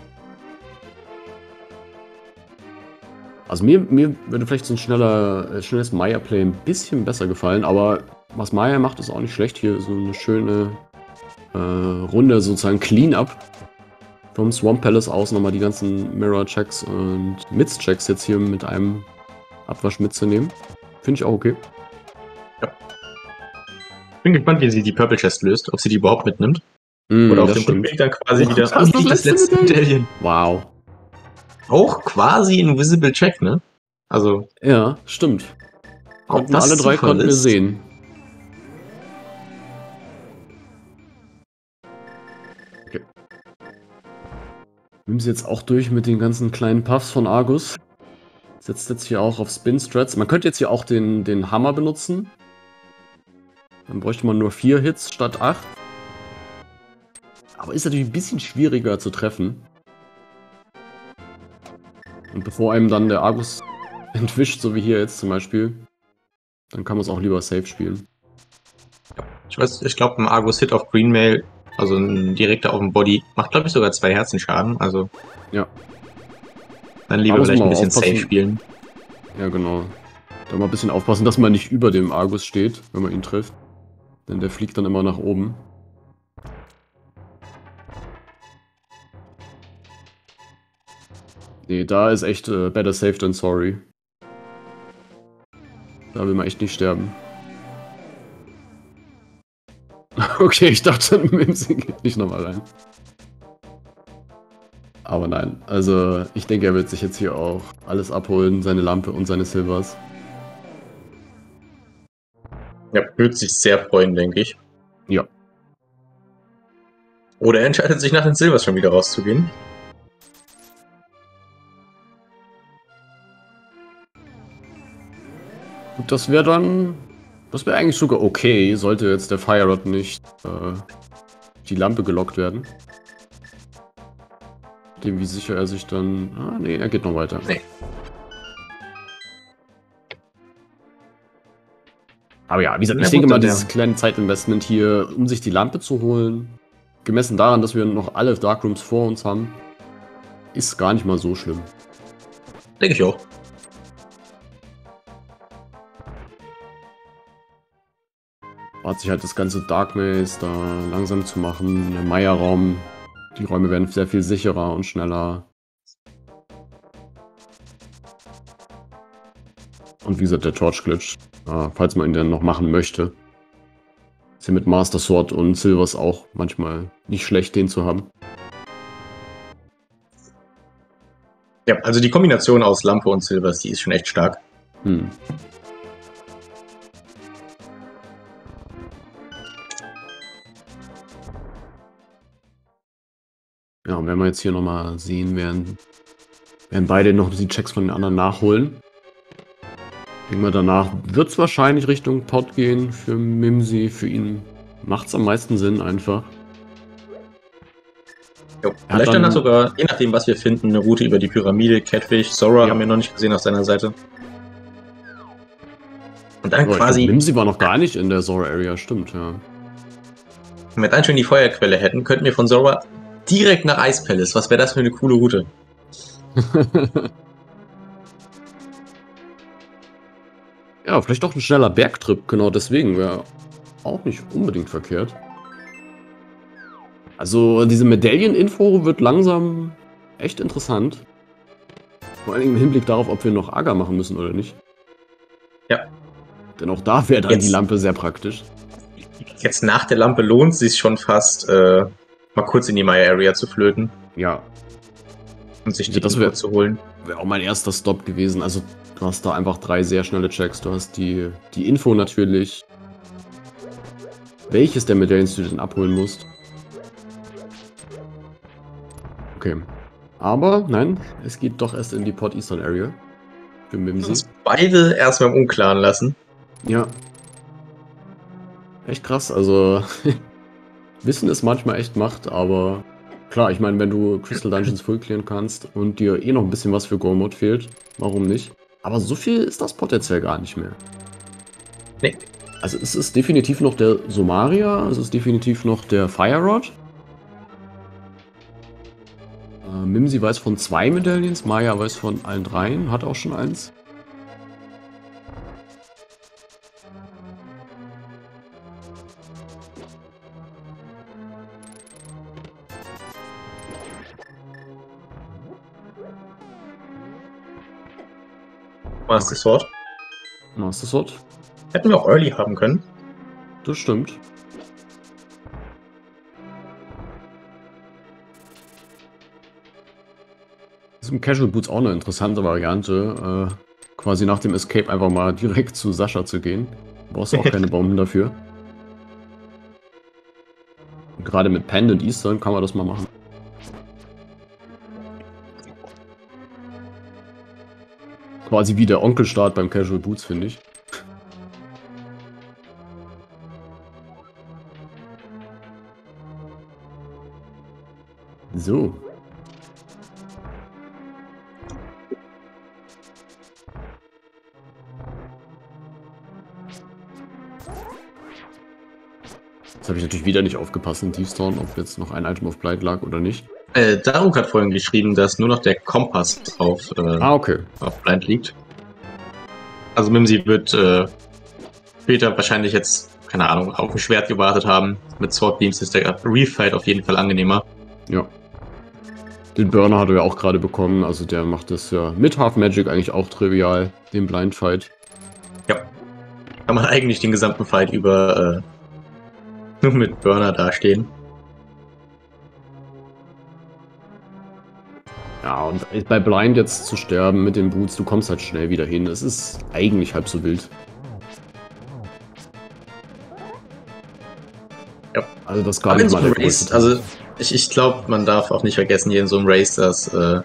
Also mir, mir würde vielleicht so ein schneller, äh, schnelles Maya-Play ein bisschen besser gefallen, aber was Maya macht, ist auch nicht schlecht. Hier so eine schöne äh, Runde, sozusagen Clean-Up vom Swamp Palace aus. Nochmal die ganzen Mirror-Checks und Mids-Checks jetzt hier mit einem Abwasch mitzunehmen. Finde ich auch okay. Bin gespannt, wie sie die Purple Chest löst, ob sie die überhaupt mitnimmt. Mm, Oder auf das dem. Rückweg dann quasi Oh, wieder. das ist das nee, letzte Medaillen. Wow. Auch quasi ein Visible Check, ne? Also, Ja, stimmt. ob Konnten alle drei konnten wir sehen. Okay. Wir sind jetzt auch durch mit den ganzen kleinen Puffs von Argus. Setzt jetzt hier auch auf Spin Strats. Man könnte jetzt hier auch den, den Hammer benutzen. Dann bräuchte man nur vier Hits statt acht. Aber ist natürlich ein bisschen schwieriger zu treffen. Und bevor einem dann der Argus entwischt, so wie hier jetzt zum Beispiel, dann kann man es auch lieber safe spielen. Ich weiß, ich glaube, ein Argus-Hit auf Greenmail, also ein direkter auf dem Body, macht, glaube ich, sogar zwei Herzenschaden. Also. Ja. Dann lieber vielleicht ein bisschen safe spielen. Ja, genau. Da mal ein bisschen aufpassen, dass man nicht über dem Argus steht, wenn man ihn trifft. Denn der fliegt dann immer nach oben. Nee, da ist echt äh, better safe than sorry. Da will man echt nicht sterben. okay, ich dachte, Mimsy geht nicht nochmal rein. Aber nein, also ich denke, er wird sich jetzt hier auch alles abholen, seine Lampe und seine Silvers. Ja, wird sich sehr freuen, denke ich. Ja. Oder er entscheidet sich nach den Silvers schon wieder rauszugehen. Das wäre dann... Das wäre eigentlich sogar okay, sollte jetzt der Fire Rod nicht äh, die Lampe gelockt werden. Dem wie sicher er sich dann... Ah, nee, er geht noch weiter. Nee. Aber ja, wie gesagt, ich denke mal, dieses ja. kleine Zeitinvestment hier, um sich die Lampe zu holen, gemessen daran, dass wir noch alle Darkrooms vor uns haben, ist gar nicht mal so schlimm. Denke ich auch. Hat sich halt das ganze Dark Maze da langsam zu machen, der Maya-Raum, die Räume werden sehr viel sicherer und schneller. Und wie gesagt, der Torch-Glitch, äh, falls man ihn dann noch machen möchte. Ist ja mit Master Sword und Silvers auch manchmal nicht schlecht, den zu haben. Ja, also die Kombination aus Lampe und Silvers, die ist schon echt stark. Hm. Ja, und wenn wir jetzt hier nochmal sehen werden, werden beide noch die Checks von den anderen nachholen. Denken wir danach wird es wahrscheinlich Richtung Pot gehen für Mimsy. Für ihn macht es am meisten Sinn einfach. Jo, vielleicht dann, danach sogar, je nachdem was wir finden, eine Route über die Pyramide, Catfish, Sora ja. haben wir noch nicht gesehen auf seiner Seite. Und dann oh, quasi. Glaub, Mimsy war noch gar nicht in der Sora Area, stimmt, ja. Wenn wir dann schon die Feuerquelle hätten, könnten wir von Sora direkt nach Ice Palace. Was wäre das für eine coole Route? ja, vielleicht auch ein schneller Bergtrip, genau deswegen wäre auch nicht unbedingt verkehrt. Also diese Medaillen-Info wird langsam echt interessant. Vor allem im Hinblick darauf, ob wir noch Agar machen müssen oder nicht. Ja. Denn auch da wäre dann Jetzt. die Lampe sehr praktisch. Jetzt nach der Lampe lohnt es sich schon fast, äh, mal kurz in die Maya Area zu flöten. Ja. Und sich die das wär, zu holen. Wäre auch mein erster Stop gewesen. Also du hast da einfach drei sehr schnelle Checks. Du hast die, die Info natürlich. Welches der Medaillen du denn abholen musst. Okay. Aber nein, es geht doch erst in die Port Eastern Area. Für Mimsy. Uns beide erstmal im Unklaren lassen. Ja. Echt krass, also Wissen ist manchmal echt Macht, aber klar, ich meine, wenn du Crystal Dungeons full clearen kannst und dir eh noch ein bisschen was für Gormod fehlt, warum nicht? Aber so viel ist das potenziell gar nicht mehr. Nee. Also es ist definitiv noch der Somaria, es ist definitiv noch der Fire Rod. Äh, Mimsy weiß von zwei Medaillons, Maya weiß von allen dreien, hat auch schon eins. Master Sword. Master Sword. Hätten wir auch Early haben können. Das stimmt. Das ist im Casual Boots auch eine interessante Variante. Äh, quasi nach dem Escape einfach mal direkt zu Sascha zu gehen. Du brauchst auch keine Bomben dafür. Und gerade mit Pendant Eastern kann man das mal machen. Quasi wie der Onkelstart beim Casual Boots, finde ich. So. Jetzt habe ich natürlich wieder nicht aufgepasst in Tiefstone, ob jetzt noch ein Item auf Blight lag oder nicht. Äh, Daruk hat vorhin geschrieben, dass nur noch der Kompass auf, äh, Ah, okay. auf Blind liegt. Also Mimsy wird äh, später wahrscheinlich jetzt, keine Ahnung, auf ein Schwert gewartet haben. Mit Sword Beams ist der Refight auf jeden Fall angenehmer. Ja. Den Burner hat er ja auch gerade bekommen, also der macht das ja mit Half Magic eigentlich auch trivial, den Blind Fight. Kann man eigentlich den gesamten Fight über äh, nur mit Burner dastehen. Ja, und bei Blind jetzt zu sterben mit den Boots, du kommst halt schnell wieder hin. Es ist eigentlich halb so wild. Ja. Also das gar nicht so mal Race, also ich, ich glaube, man darf auch nicht vergessen, hier in so einem Race, das äh,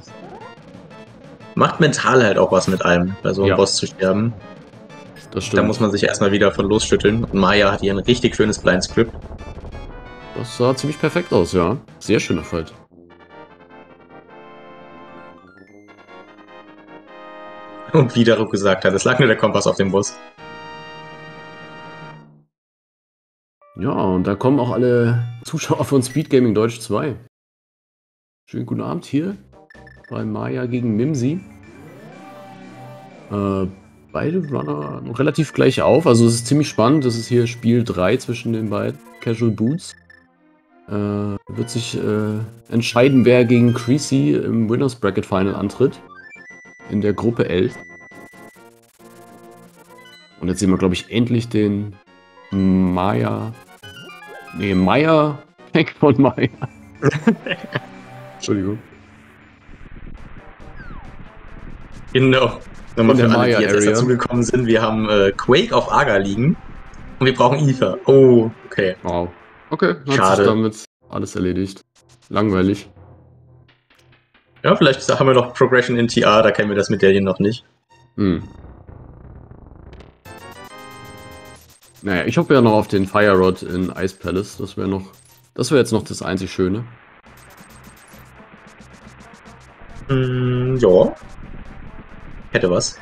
macht mental halt auch was mit einem, bei so einem Ja. Boss zu sterben. das stimmt. Da muss man sich erstmal wieder von losschütteln. Und Maya hat hier ein richtig schönes Blind Script. das sah ziemlich perfekt aus, ja. Sehr schöner Fight. Und wie gesagt hat, es lag nur der Kompass auf dem Bus. Ja, und da kommen auch alle Zuschauer von Speed Gaming Deutsch 2. Schönen guten Abend hier bei Maya gegen Mimsi. Äh, beide Runner relativ gleich auf. Also es ist ziemlich spannend. Das ist hier Spiel 3 zwischen den beiden Casual Boots. Äh, wird sich äh, entscheiden, wer gegen Creasy im Winners Bracket Final antritt. In der Gruppe L. Und jetzt sehen wir, glaube ich, endlich den Maya. Nee, Maya. Pack von Maya. Entschuldigung. Genau. Nochmal für alle, die jetzt erst dazugekommen sind, wir haben äh, Quake auf Agar liegen. Und wir brauchen Ether. Oh, okay. Wow. Okay, hat Schade. sich damit alles erledigt. Langweilig. Ja, vielleicht haben wir noch Progression in TR, da kennen wir das Medaillen noch nicht. Hm. Naja, ich hoffe ja noch auf den Fire Rod in Ice Palace. Das wäre noch. Das wäre jetzt noch das einzig Schöne. Mm, ja. Hätte was.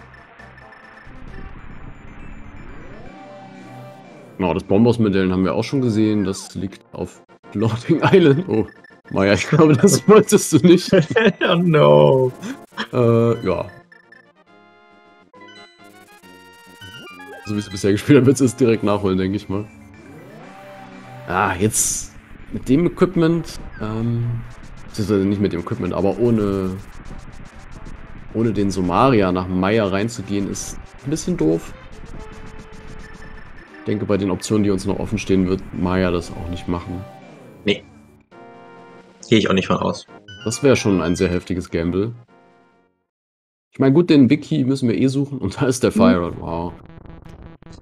Genau, das Bombos-Medaillen haben wir auch schon gesehen. Das liegt auf Floating Island. Oh, Maya, ich glaube, das wolltest du nicht. oh no. Äh, ja. So wie es bisher gespielt hat, wird es direkt nachholen, denke ich mal. Ah, jetzt mit dem Equipment, ähm, beziehungsweise nicht mit dem Equipment, aber ohne, ohne den Somaria nach Maya reinzugehen, ist ein bisschen doof. Ich denke, bei den Optionen, die uns noch offen stehen, wird Maya das auch nicht machen. Gehe ich auch nicht von aus. Das wäre schon ein sehr heftiges Gamble. Ich meine, gut, den Big Key müssen wir eh suchen und da ist der Fire Rod. Wow.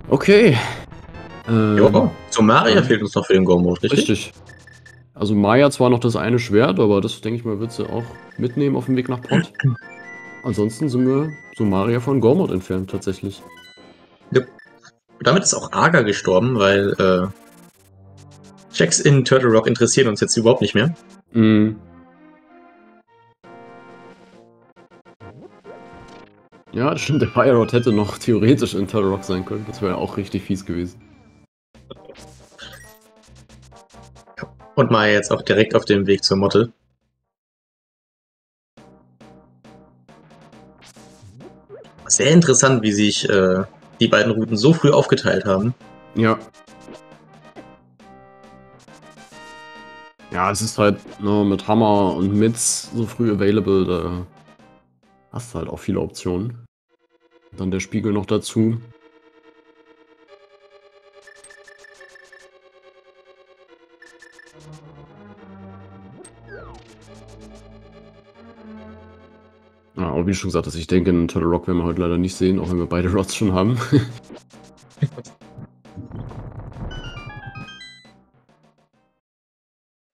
Okay. Ähm, Jo. Zu Maria ähm, fehlt uns noch für den Go-Mode, richtig? Richtig. Also Maya zwar noch das eine Schwert, aber das denke ich mal, wird sie auch mitnehmen auf dem Weg nach Port. Ansonsten sind wir Sumaria von Gormod entfernt tatsächlich. Damit ist auch Agar gestorben, weil äh, Checks in Turtle Rock interessieren uns jetzt überhaupt nicht mehr. Mm. Ja, das stimmt, der Fire Rod hätte noch theoretisch in Rock sein können. Das wäre auch richtig fies gewesen. Und Maya jetzt auch direkt auf dem Weg zur Motte. Sehr interessant, wie sich äh, die beiden Routen so früh aufgeteilt haben. Ja. Ja, es ist halt ne, mit Hammer und Mitz so früh available, da hast du halt auch viele Optionen. Dann der Spiegel noch dazu. Ja, aber wie schon gesagt hast, ich denke, einen Turtle Rock werden wir heute leider nicht sehen, auch wenn wir beide Rods schon haben.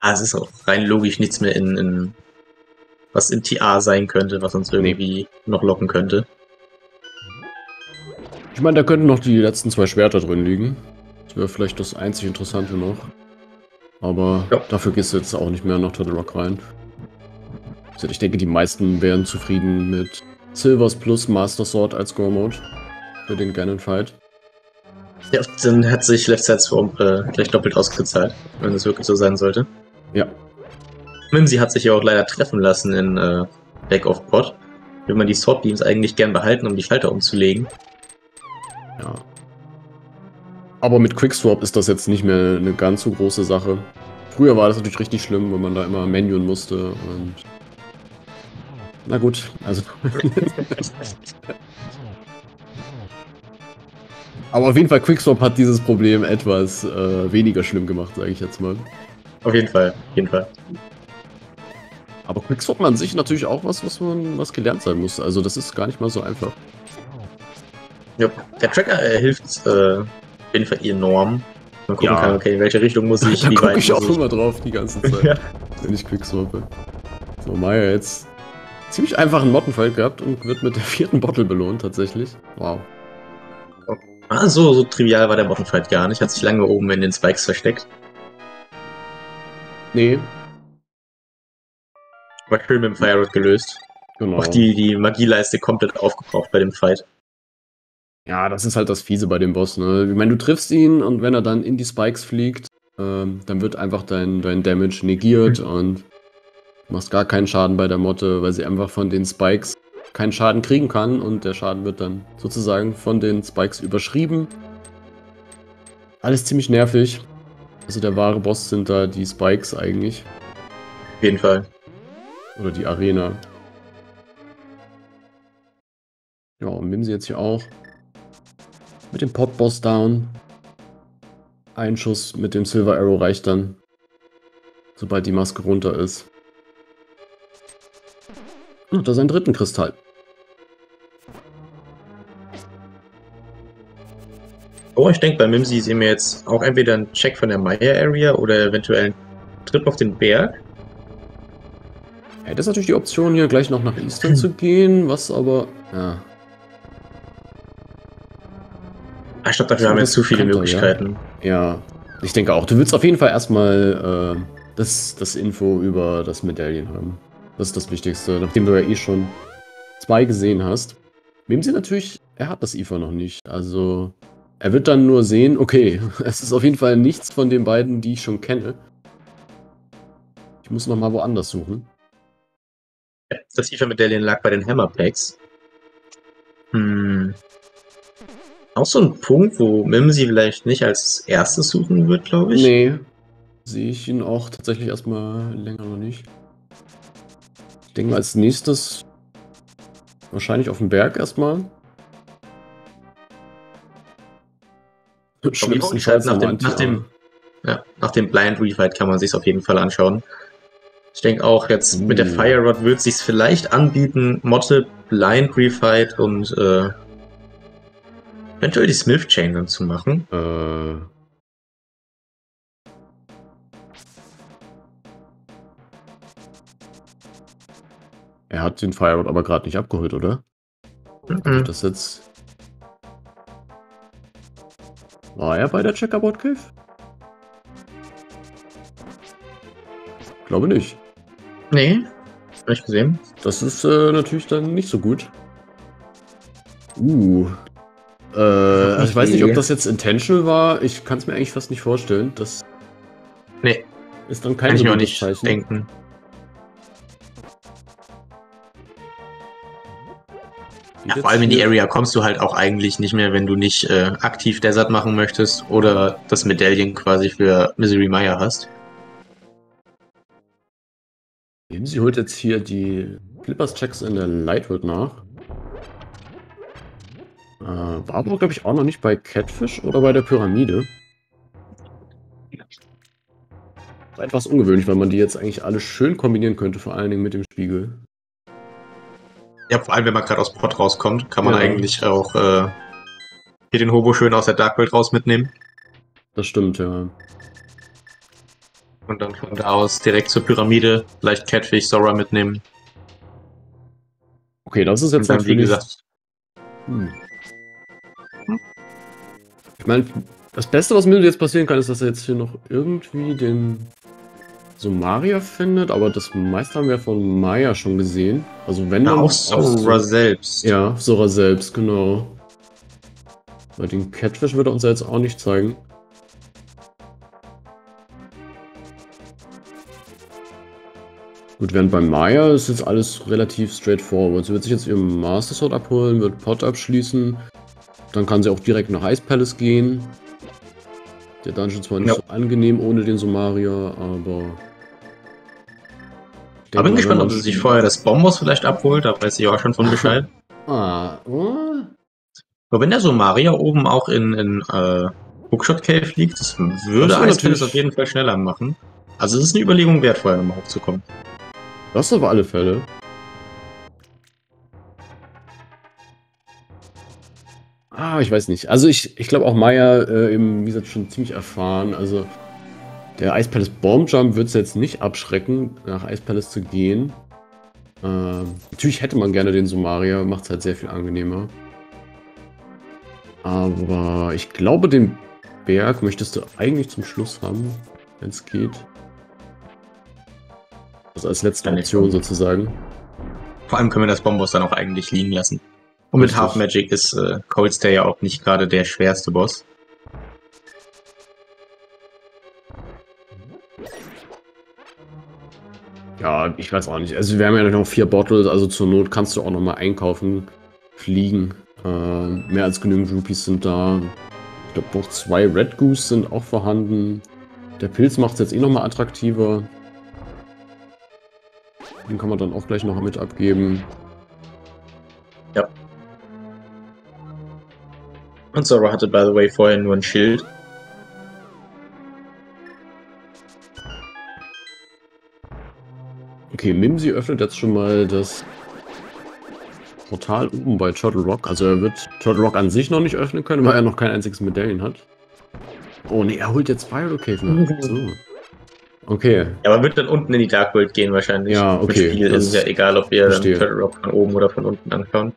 Ah, es ist auch rein logisch nichts mehr in, in was in TA sein könnte, was uns irgendwie noch locken könnte. Ich meine, da könnten noch die letzten zwei Schwerter drin liegen. Das wäre vielleicht das einzig Interessante noch. Aber Ja. dafür gehst du jetzt auch nicht mehr nach Turtle Rock rein. Also ich denke, die meisten wären zufrieden mit Silvers plus Master Sword als Go Mode für den Ganon Fight. Ja, dann hat sich Left Side Swamp äh, gleich doppelt ausgezahlt, wenn es wirklich so sein sollte. Ja. Mimsy hat sich ja auch leider treffen lassen in äh, Back of Pot. Will man die Sword Beams eigentlich gern behalten, um die Schalter umzulegen. Ja. Aber mit Quickswap ist das jetzt nicht mehr eine ganz so große Sache. Früher war das natürlich richtig schlimm, wenn man da immer menuen musste und. Na gut, also. Aber auf jeden Fall, Quickswap hat dieses Problem etwas äh, weniger schlimm gemacht, sage ich jetzt mal. Auf jeden Fall, auf jeden Fall. Aber Quickswap an sich natürlich auch was, was man was gelernt sein muss. Also das ist gar nicht mal so einfach. Ja, der Tracker äh, hilft äh, auf jeden Fall enorm. Man gucken ja. kann, okay, in welche Richtung muss ich, da wie weit ich auch immer drauf die ganze Zeit, ja. wenn ich Quickswappe. So, Maya jetzt ziemlich einfach einen Mottenfight gehabt und wird mit der vierten Bottle belohnt, tatsächlich. Wow. Ah, so, so trivial war der Mottenfight gar nicht. Hat sich lange oben in den Spikes versteckt. Nee, war schön mit dem Fire Rod gelöst. Genau. Auch die, die Magieleiste komplett aufgebraucht bei dem Fight. Ja, das ist halt das Fiese bei dem Boss, ne? Ich meine, du triffst ihn und wenn er dann in die Spikes fliegt, ähm, dann wird einfach dein, dein Damage negiert mhm. und du machst gar keinen Schaden bei der Motte, weil sie einfach von den Spikes keinen Schaden kriegen kann und der Schaden wird dann sozusagen von den Spikes überschrieben. Alles ziemlich nervig. Also der wahre Boss sind da die Spikes eigentlich. Auf jeden Fall. Oder die Arena. Ja, und Mimsi jetzt hier auch. Mit dem Potboss down. Ein Schuss mit dem Silver Arrow reicht dann. Sobald die Maske runter ist. Und da ist ein dritten Kristall. Oh, ich denke, bei Mimsi sehen wir jetzt auch entweder einen Check von der Maya Area oder eventuell einen Trip auf den Berg. Hätte es natürlich die Option, hier gleich noch nach Eastern zu gehen, was aber. Ja. Ich glaube, dafür haben wir jetzt zu viele Möglichkeiten. Ja. ja. ich denke auch. Du willst auf jeden Fall erstmal äh, das, das Info über das Medaillen haben. Das ist das Wichtigste, nachdem du ja eh schon zwei gesehen hast. Wem sie natürlich, er hat das IFA noch nicht. Also, er wird dann nur sehen, okay, es ist auf jeden Fall nichts von den beiden, die ich schon kenne. Ich muss noch mal woanders suchen. Das IFA-Medaillen lag bei den Hammerpacks. Hm. Auch so ein Punkt, wo Mimsy vielleicht nicht als erstes suchen wird, glaube ich. Nee. Sehe ich ihn auch tatsächlich erstmal länger noch nicht. Ich denke als nächstes wahrscheinlich auf dem Berg erstmal. Schlimmsten nach dem, nach dem, ja, nach dem Blind Refight kann man sich auf jeden Fall anschauen. Ich denke auch, jetzt mit der hm. Fire Rod wird sich vielleicht anbieten, Motte Blind Refight und äh, eventuell die Smith Chain dann zu machen. Äh. Er hat den Fire Rod aber gerade nicht abgeholt, oder? Mhm. Das jetzt. War er bei der Checkerboard Cave? Glaube nicht. Nee, hab ich gesehen. Das ist äh, natürlich dann nicht so gut. Uh. Äh, also ich weiß nicht, ob das jetzt intentional war. Ich kann es mir eigentlich fast nicht vorstellen. Das nee. ist dann kein kann so ich mir nicht Zeichen. denken. Ja, vor allem in die Area kommst du halt auch eigentlich nicht mehr, wenn du nicht äh, aktiv Desert machen möchtest oder das Medaillen quasi für Misery Maya hast. Sie holt jetzt hier die Flippers-Checks in der Lightwood nach. Äh, war aber, glaube ich, auch noch nicht bei Catfish oder bei der Pyramide. War etwas ungewöhnlich, weil man die jetzt eigentlich alle schön kombinieren könnte, vor allen Dingen mit dem Spiegel. Ja, vor allem, wenn man gerade aus Pot rauskommt, kann man ja. eigentlich auch äh, hier den Hobo schön aus der Dark World raus mitnehmen. Das stimmt, ja. Und dann von da aus direkt zur Pyramide, vielleicht Catfish, Sora mitnehmen. Okay, das ist jetzt dann, natürlich... wie gesagt... Hm. Ich meine, das Beste, was mir jetzt passieren kann, ist, dass er jetzt hier noch irgendwie den Somaria findet, aber das meiste haben wir von Maya schon gesehen. Also wenn Ja, dann auch Sora selbst. Ja, Sora selbst, genau. Weil den Catfish wird er uns ja jetzt auch nicht zeigen. Gut, während bei Maya ist jetzt alles relativ straightforward. Sie wird sich jetzt ihren Master Sword abholen, wird Pot abschließen. Dann kann sie auch direkt nach Ice Palace gehen. Der Dungeon zwar nicht Ja. so angenehm ohne den Somaria, aber... Aber bin gespannt, ob sie sich vorher das Bombos vielleicht abholt. Da weiß ich auch schon von Bescheid. Ah, oh. Aber wenn der Somaria oben auch in, in äh, Hookshot Cave liegt, das würde Das Ice natürlich- auf jeden Fall schneller machen. Also es ist eine Überlegung wert, vorher nochmal hochzukommen. Das auf alle Fälle. Ah, ich weiß nicht. Also ich, ich glaube auch Maya, äh, eben, wie gesagt, schon ziemlich erfahren. Also der Ice Palace Bomb Jump wird es jetzt nicht abschrecken, nach Ice Palace zu gehen. Ähm, natürlich hätte man gerne den Sumaria, macht es halt sehr viel angenehmer. Aber ich glaube, den Berg möchtest du eigentlich zum Schluss haben, wenn es geht. Also als letzte Option sozusagen. Vor allem können wir das Bombos dann auch eigentlich liegen lassen. Und mit. Half Magic ist äh, Cold Stay ja auch nicht gerade der schwerste Boss. Ja, ich weiß auch nicht. Also wir haben ja noch vier Bottles, also zur Not kannst du auch noch mal einkaufen, fliegen. Äh, mehr als genügend Rupees sind da. Ich glaube noch zwei Red Goose sind auch vorhanden. Der Pilz macht es jetzt eh noch mal attraktiver. Den kann man dann auch gleich noch mit abgeben. Und Zora hatte, by the way, vorher nur ein Schild. Okay, Mimsy öffnet jetzt schon mal das Portal oben bei Turtle Rock. Also er wird Turtle Rock an sich noch nicht öffnen können, weil er noch kein einziges Medaillen hat. Oh ne, er holt jetzt Pyro Cave nach. So. Okay, Ja, aber wird dann unten in die Dark World gehen wahrscheinlich. Ja, okay, Mit Spiel das ist es ja egal, ob wir dann. Turtle Rock von oben oder von unten anschauen.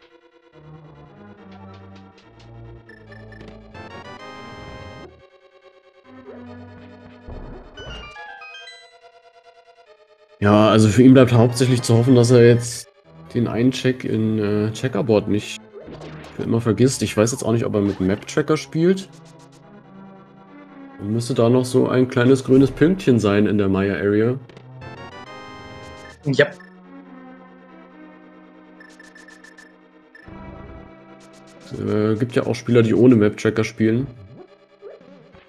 Ja, also für ihn bleibt hauptsächlich zu hoffen, dass er jetzt den einen Check in äh, Checkerboard nicht für immer vergisst. Ich weiß jetzt auch nicht, ob er mit Map-Tracker spielt. Dann müsste da noch so ein kleines grünes Pünktchen sein in der Maya-Area. Ja, Äh, gibt ja auch Spieler, die ohne Map-Tracker spielen.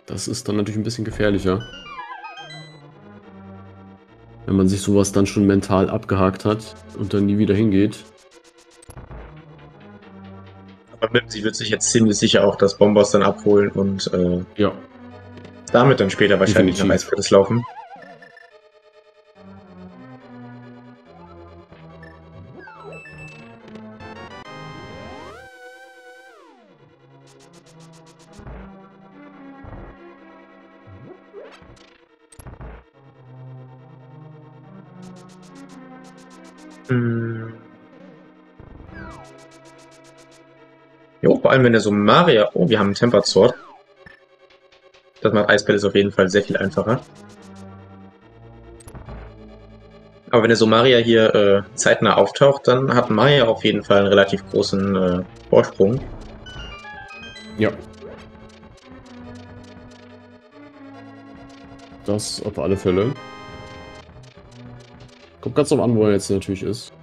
Das ist dann natürlich ein bisschen gefährlicher. Wenn man sich sowas dann schon mental abgehakt hat und dann nie wieder hingeht. aber Mimsy wird sich jetzt ziemlich sicher auch das Bombos dann abholen und äh, Ja. damit dann später wahrscheinlich nach Definitiv. Eisfeld laufen. Vor allem wenn der Sumaria. Oh, wir haben einen Tempered Sword. Das macht Palace auf jeden Fall sehr viel einfacher. Aber wenn der Somaria hier äh, zeitnah auftaucht, dann hat Maya auf jeden Fall einen relativ großen äh, Vorsprung. Ja. Das auf alle Fälle. Kommt ganz drauf an, wo er jetzt natürlich ist.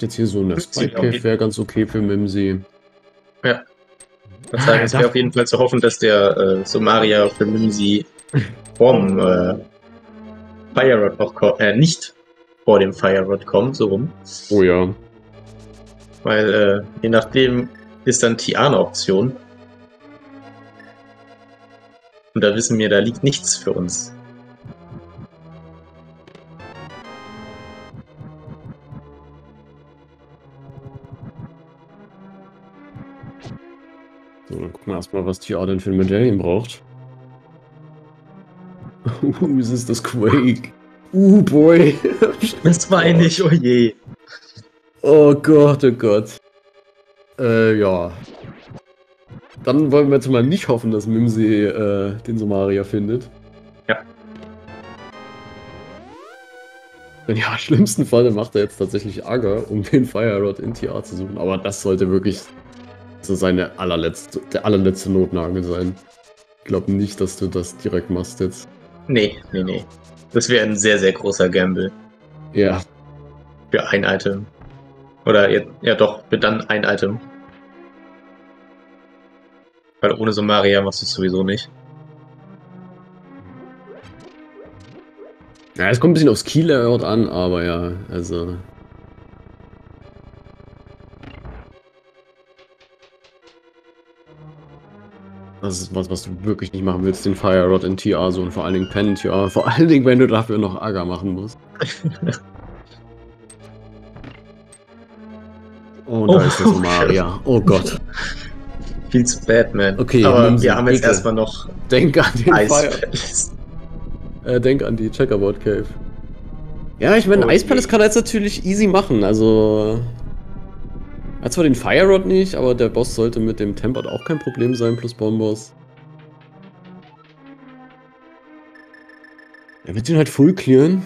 Jetzt hier so eine Spike wäre ganz okay für Mimsy. Das Ah, heißt, es wäre auf jeden Fall zu hoffen, dass der äh, Somaria für Mimsy vom äh, Fire Rod noch ko- äh, nicht vor dem Fire Rod kommt, so rum. Oh ja. Weil äh, je nachdem ist dann Tia eine Option. Und da wissen wir, da liegt nichts für uns. Gucken wir erstmal, was Tia denn für ein Medaillen braucht. Uh, es ist das Quake. Uh, boy. Das war nicht, oh je. Oh Gott, oh Gott. Äh, ja. Dann wollen wir jetzt mal nicht hoffen, dass Mimsy äh, den Somaria findet. Ja. Wenn ja, schlimmsten Fall macht er jetzt tatsächlich Agar, um den Fire Rod in TR zu suchen. Aber das sollte wirklich so seine allerletzte, der allerletzte Notnagel sein. Ich glaube nicht, dass du das direkt machst jetzt. Nee, nee, nee. Das wäre ein sehr, sehr großer Gamble. Ja. Für ein Item. Oder ja, ja doch, für dann ein Item. Weil ohne Somaria machst du es sowieso nicht. Ja, es kommt ein bisschen aufs Key-Layout an, aber ja, also. Das ist was, was du wirklich nicht machen willst, den Fire Rod in TR so und vor allen Dingen Pen in TR. Vor allen Dingen, wenn du dafür noch Aga machen musst. oh, da Oh, ist der Somaria. Oh Gott. Viel zu bad, man. Okay, aber wir haben jetzt bitte. erstmal noch Denk an den Ice Fire. Palace. Äh, denk an die Checkerboard Cave. Ja, ich meine, Oh Ice Palace kann er jetzt natürlich easy machen. Also. Hat zwar den Fire Rod nicht, aber der Boss sollte mit dem Tempered auch kein Problem sein, plus Bombos. Er wird ihn halt full clearen.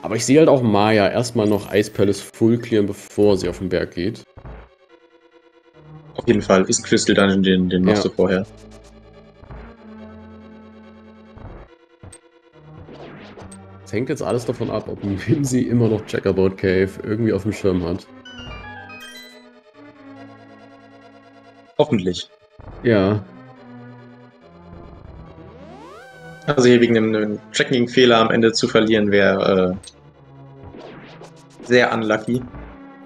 Aber ich sehe halt auch Maya erstmal noch Ice Palace full clearen, bevor sie auf den Berg geht. Auf jeden Fall ist Crystal Dungeon, den, den machst Ja. du vorher. Es hängt jetzt alles davon ab, ob Mimsy immer noch Checkerboard Cave irgendwie auf dem Schirm hat. Hoffentlich. Ja, Also hier wegen einem, einem Tracking-Fehler am Ende zu verlieren wäre äh, sehr unlucky.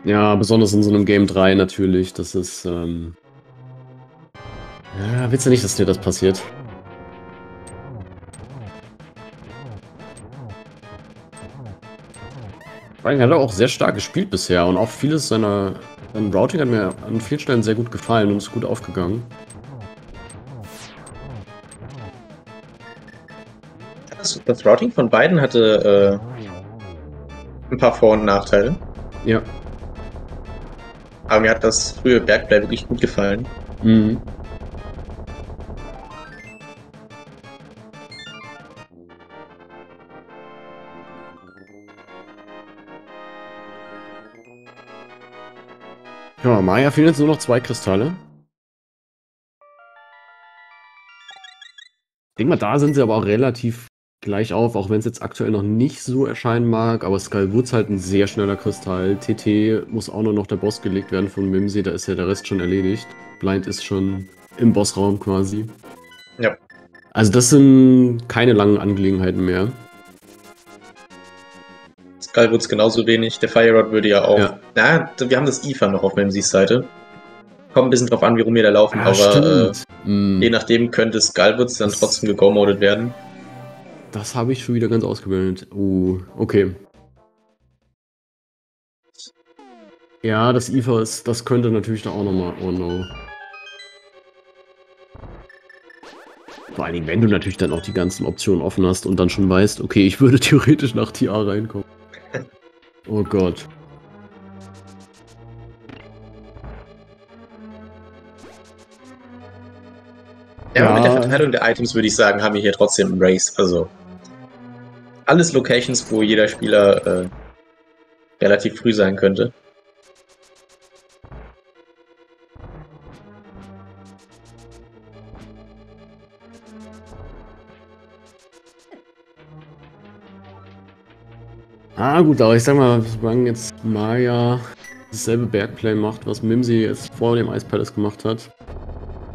Ja, besonders in so einem Game 3 natürlich. Das ist, ähm. Ja, willst du nicht, dass dir das passiert? Allem hat er auch sehr stark gespielt bisher und auch vieles seiner. Sein Routing hat mir an vielen Stellen sehr gut gefallen und ist gut aufgegangen. Das, das Routing von beiden hatte äh, ein paar Vor- und Nachteile. Ja. Aber mir hat das frühe Bergplay wirklich gut gefallen. Mhm. Maya fehlen jetzt nur noch zwei Kristalle. Ich denke mal, da sind sie aber auch relativ gleich auf, auch wenn es jetzt aktuell noch nicht so erscheinen mag. Aber Woods halt ein sehr schneller Kristall. TT muss auch nur noch der Boss gelegt werden von Mimsy, da ist ja der Rest schon erledigt. Blind ist schon im Bossraum quasi. Ja. Also das sind keine langen Angelegenheiten mehr. Skullwoods genauso wenig. Der Fire Rod würde ja auch. Ja. Na, wir haben das IFA noch auf Memsys Seite. Kommt ein bisschen drauf an, wie rum wir da laufen, Ah, aber äh. Mm, je nachdem könnte Skullwoods dann trotzdem gego-modet werden. das habe ich schon wieder ganz ausgeblendet. Uh, okay. Ja, das IFA ist, das könnte natürlich da auch nochmal. Oh no. Vor allen Dingen, wenn du natürlich dann auch die ganzen Optionen offen hast und dann schon weißt, okay, ich würde theoretisch nach TA reinkommen. Oh Gott. Ja, aber mit der. Verteilung der Items würde ich sagen, haben wir hier trotzdem einen Race. Also alles Locations, wo jeder Spieler äh, relativ früh sein könnte. Ah, gut, aber ich sag mal, solange jetzt Maya dasselbe Bergplay macht, was Mimsy jetzt vor dem Ice Palace gemacht hat,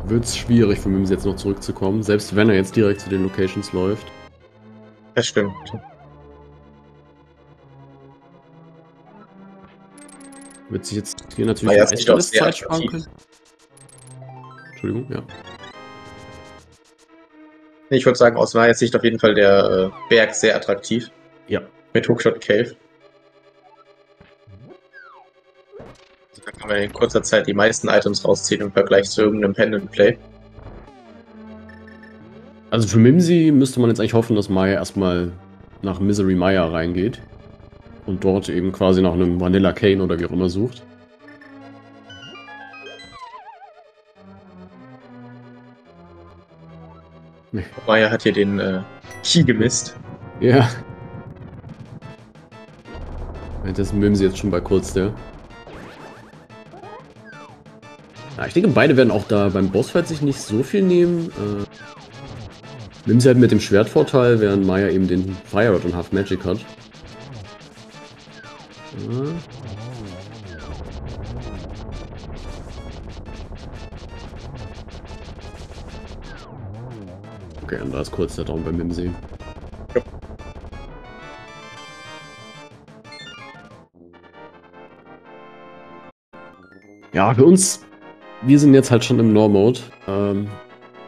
wird es schwierig für Mimsy jetzt noch zurückzukommen, selbst wenn er jetzt direkt zu den Locations läuft. Das stimmt. Wird sich jetzt hier natürlich Maya ist sehr Zeit sparen können. Entschuldigung, ja. Ich würde sagen, aus meiner Sicht auf jeden Fall der äh, Berg sehr attraktiv. Ja. Mit Hookshot Cave. Also da kann man in kurzer Zeit die meisten Items rausziehen im Vergleich zu irgendeinem Pendant Play. Also für Mimsy müsste man jetzt eigentlich hoffen, dass Maya erstmal nach Misery Maya reingeht. Und dort eben quasi nach einem Vanilla Kane oder wie auch immer sucht. Maya hat hier den äh, Key gemisst. Ja. Währenddessen Mimsy jetzt schon bei kurz der. Ja, ich denke, beide werden auch da beim Bossfight sich nicht so viel nehmen. Äh, Mimsy halt mit dem Schwertvorteil, während Maya eben den Fire Rod und Half Magic hat. Ja. Okay, und da ist kurz der Traum bei Mimsy. Ja, für uns, wir sind jetzt halt schon im Nor-Mode. Ähm,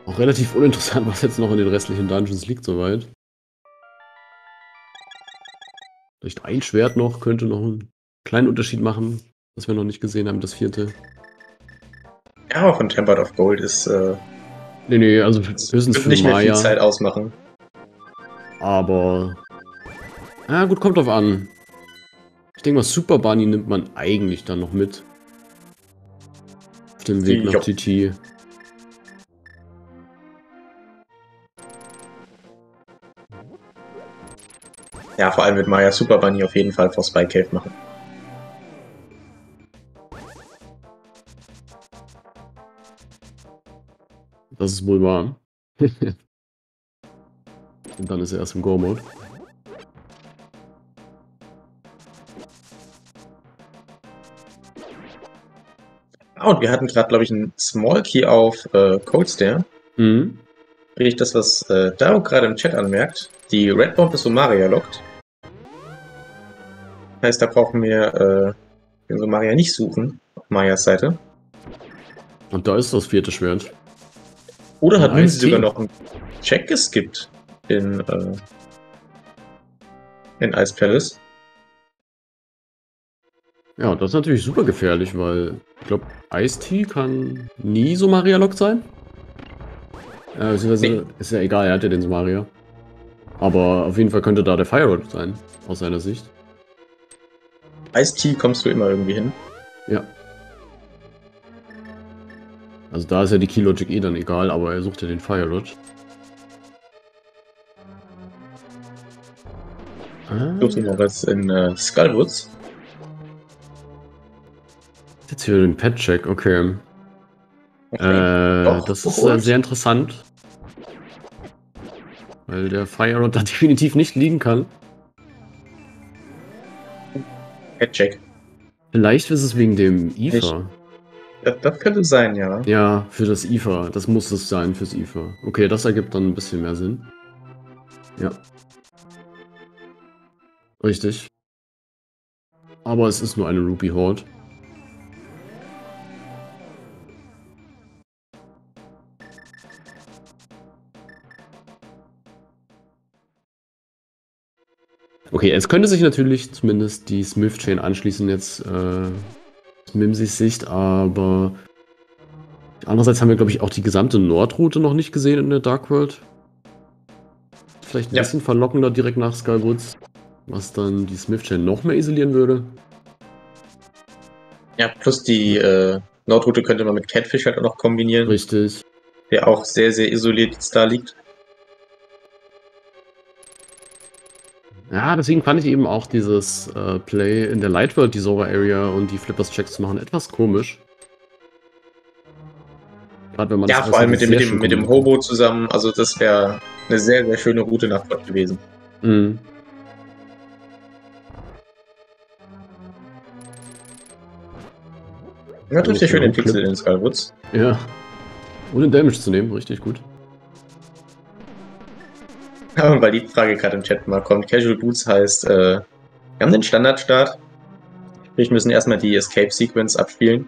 auch relativ uninteressant, was jetzt noch in den restlichen Dungeons liegt soweit. Vielleicht ein Schwert noch, könnte noch einen kleinen Unterschied machen, was wir noch nicht gesehen haben, das vierte. Ja, aber von Tempered of Gold ist. Äh, Nee, nee, also höchstens für nicht mehr viel Maya. Zeit ausmachen. Aber. Ja, gut, kommt drauf an. Ich denke mal, Super Bunny nimmt man eigentlich dann noch mit. Auf dem Weg nach. TT. Ja, vor allem wird Maya Super Bunny auf jeden Fall vor Spy Cave machen. Das ist wohl wahr. Und dann ist er erst im Go-Mode. Und wir hatten gerade, glaube ich, einen Small Key auf äh, Cold Stare. Mhm. Richtig, das, was äh, Daro gerade im Chat anmerkt. Die Red Bomb ist Somaria lockt. Heißt, da brauchen wir äh, den Somaria nicht suchen auf Mayas Seite. Und da ist das vierte Schwert. Oder hat Ice-Tea? sogar noch einen Check geskippt in, äh, in Ice Palace. Ja, das ist natürlich super gefährlich, weil ich glaube, Ice-T kann nie Somaria-Lock sein. Äh, beziehungsweise Nee. ist ja egal, er hat ja den Somaria. Aber auf jeden Fall könnte da der Fire Rod sein, aus seiner Sicht. Ice Tea kommst du immer irgendwie hin. Ja. Also da ist ja die Key Logic eh dann egal, aber er sucht ja den Fire Rod. Ah, Suchst du noch was in äh, Skullwoods? Jetzt hier den Pet-Check, okay. Okay. Äh, Doch, das ist äh, sehr interessant. Weil der Fire Rod da definitiv nicht liegen kann. Headcheck. Vielleicht ist es wegen dem IFA. Das, das könnte sein, ja. Ja, für das IFA. Das muss es sein fürs IFA. Okay, das ergibt dann ein bisschen mehr Sinn. Ja. Richtig. Aber es ist nur eine Ruby Horde. Okay, es könnte sich natürlich zumindest die Smith Chain anschließen jetzt äh, aus Mimsys Sicht, aber andererseits haben wir, glaube ich, auch die gesamte Nordroute noch nicht gesehen in der Dark World. Vielleicht ein Ja. bisschen verlockender direkt nach Skywoods, was dann die Smith Chain noch mehr isolieren würde. Ja, plus die äh, Nordroute könnte man mit Catfish halt auch noch kombinieren, Richtig. der auch sehr, sehr isoliert jetzt da liegt. Ja, deswegen fand ich eben auch dieses äh, Play in der Light World, die Sora Area und die Flippers Checks zu machen, etwas komisch. Gerade wenn man Ja, vor allem mit dem, mit dem, mit dem. Hobo zusammen. Also das wäre eine sehr, sehr schöne Route nach dort gewesen. Mhm. Ja, trifft ja schön den Clip. Pixel in Skullwoods. Ja. Ohne Damage zu nehmen, richtig gut. Ja, weil die Frage gerade im Chat mal kommt. Casual Boots heißt, äh, wir haben den Standardstart. Sprich, müssen erstmal die Escape Sequence abspielen.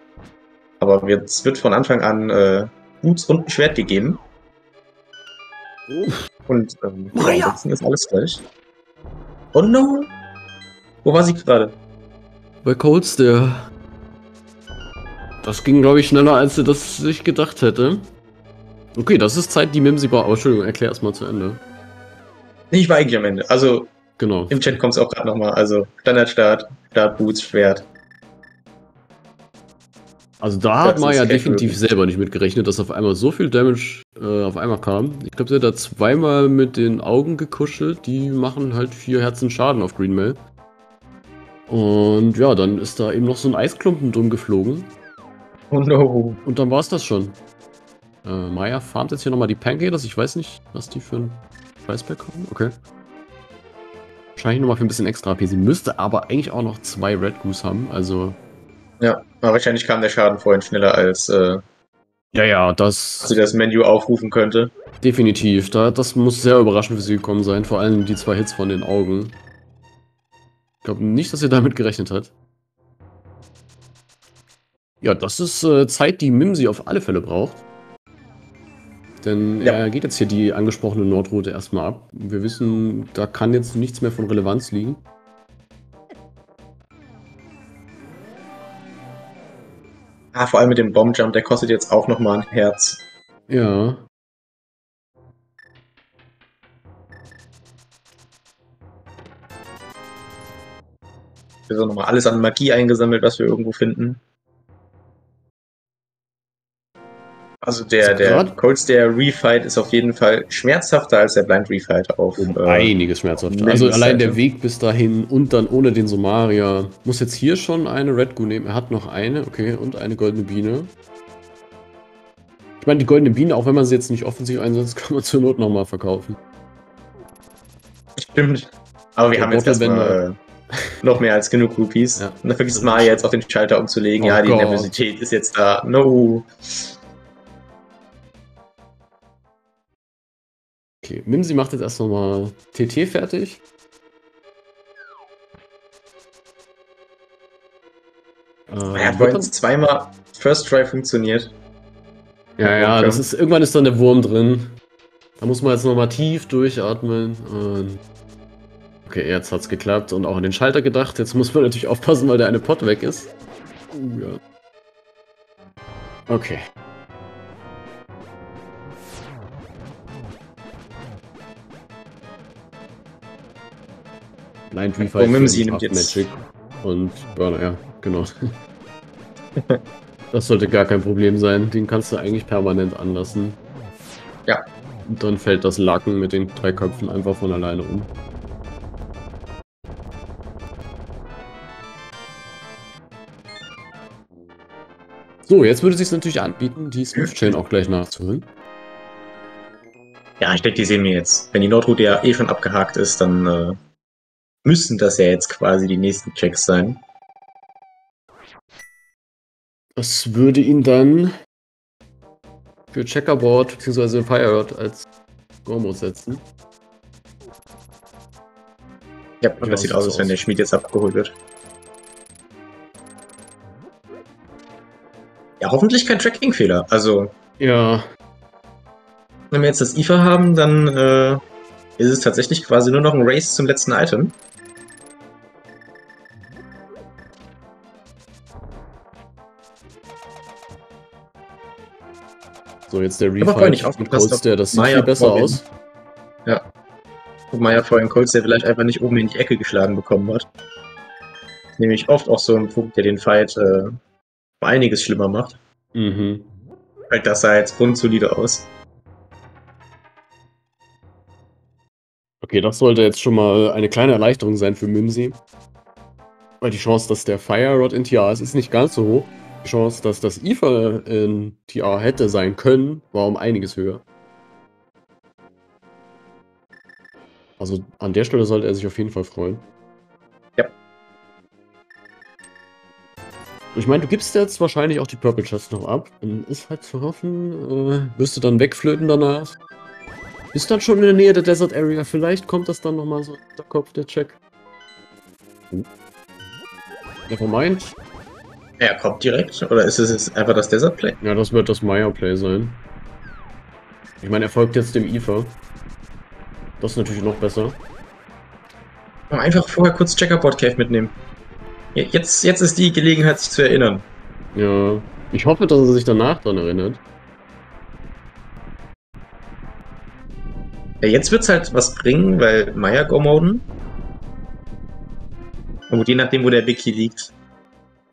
Aber wir- es wird von Anfang an äh, Boots und ein Schwert gegeben. Und ähm, ja, Maria! ansonsten ist alles gleich. Oh no! Wo war sie gerade? Bei Colds, der. Das ging, glaube ich, schneller, als er das sich gedacht hätte. Okay, das ist Zeit, die Mimsi braucht. Aber Entschuldigung, erklär erst mal zu Ende. Ich war eigentlich am Ende. Also Genau. im Chat kommt es auch gerade nochmal. Also Standardstart, Startboots, Schwert. Also da hat Das man ist ja definitiv möglich. selber nicht mit gerechnet, dass auf einmal so viel Damage äh, auf einmal kam. Ich glaube, der hat da zweimal mit den Augen gekuschelt. Die machen halt vier Herzen Schaden auf Green Mail. Und ja, dann ist da eben noch so ein Eisklumpen drum geflogen. Oh no. Und dann war es das schon. Äh, Maya farmt jetzt hier nochmal die Pancakes. Ich weiß nicht, was die für ein Haben. Okay. Wahrscheinlich nochmal für ein bisschen extra AP. Sie müsste aber eigentlich auch noch zwei Red Goose haben. Also. Ja, aber wahrscheinlich kam der Schaden vorhin schneller, als äh, Ja, ja, das. sie das Menü aufrufen könnte. Definitiv. Da, das muss sehr überraschend für sie gekommen sein. Vor allem die zwei Hits von den Augen. Ich glaube nicht, dass sie damit gerechnet hat. Ja, das ist äh, Zeit, die Mimsi auf alle Fälle braucht. Denn Ja. er geht jetzt hier die angesprochene Nordroute erstmal ab. Wir wissen, da kann jetzt nichts mehr von Relevanz liegen. Ah, vor allem mit dem Bombjump, der kostet jetzt auch nochmal ein Herz. Ja. Wir haben nochmal alles an Magie eingesammelt, was wir irgendwo finden. Also der, Also der Cold Stare Refight ist auf jeden Fall schmerzhafter als der Blind Refight auf. Um äh, einiges schmerzhafter. Also allein der. Weg bis dahin und dann ohne den Somaria. Muss jetzt hier schon eine Red Goo nehmen. Er hat noch eine, okay, und eine goldene Biene. Ich meine, die goldene Biene, auch wenn man sie jetzt nicht offensiv einsetzt, kann man zur Not nochmal verkaufen. Stimmt. Aber wir Der haben jetzt erstmal noch mehr als genug Rupees. Ja. Und dann vergisst Maya jetzt auf den Schalter umzulegen. Oh ja, die Gott. Nervosität ist jetzt da. No. Okay, Mimsi macht jetzt erst nochmal TT fertig. Äh, Er hat wird vorhin zweimal First Try funktioniert. Ja, ja, das ist irgendwann ist dann der Wurm drin. Da muss man jetzt nochmal tief durchatmen. Und okay, jetzt hat's geklappt und auch an den Schalter gedacht. Jetzt muss man natürlich aufpassen, weil der eine Pot weg ist. Uh, ja. Okay. Blind Refight. Oh, für nimmt jetzt- Magic und Burner, ja, genau. Das sollte gar kein Problem sein. Den kannst du eigentlich permanent anlassen. Ja. Und dann fällt das Laken mit den drei Köpfen einfach von alleine um. So, jetzt würde es sich natürlich anbieten, die Smooth Chain auch gleich nachzuholen. Ja, ich denke, die sehen wir jetzt. Wenn die Nordroute ja eh schon abgehakt ist, dann äh, müssten das ja jetzt quasi die nächsten Checks sein. Das würde ihn dann für Checkerboard bzw. Fire Rod als Gormo setzen. Ja, und Ja, das sieht sieht aus, als wenn der Schmied jetzt abgeholt wird. Ja, hoffentlich kein Tracking-Fehler. Also, Ja, wenn wir jetzt das IFA haben, dann äh, ist es tatsächlich quasi nur noch ein Race zum letzten Item. So jetzt der Refight aufgepasst, Cold Stare, das sieht Maya viel besser aus. Guck mal, ja vorhin Colts, der vielleicht einfach nicht oben in die Ecke geschlagen bekommen hat. Nämlich oft auch so ein Punkt, der den Fight äh, einiges schlimmer macht. Mhm. Halt, das sah jetzt grundsolide aus. Okay, das sollte jetzt schon mal eine kleine Erleichterung sein für Mimsy. Weil die Chance, dass der Fire Rod in TR ist, ist nicht ganz so hoch. Die Chance, dass das IFA in TR hätte sein können, war um einiges höher. Also an der Stelle sollte er sich auf jeden Fall freuen. Ja. Ich meine, du gibst jetzt wahrscheinlich auch die Purple Chest noch ab. Dann ist halt zu hoffen, äh, wirst du dann wegflöten danach. Bist dann schon in der Nähe der Desert Area. Vielleicht kommt das dann nochmal so in der Kopf, der Check. Oh. Nevermind. Er kommt direkt? Oder ist es jetzt einfach das Desert Play? Ja, das wird das Maya-Play sein. Ich meine, er folgt jetzt dem Ether. Das ist natürlich noch besser. Einfach vorher kurz Checkerboard Cave mitnehmen. Je- Jetzt, jetzt ist die Gelegenheit, sich zu erinnern. Ja. Ich hoffe, dass er sich danach dran erinnert. Ja, jetzt wird's halt was bringen, weil Maya Go-Moden. Und je nachdem, wo der Wiki liegt.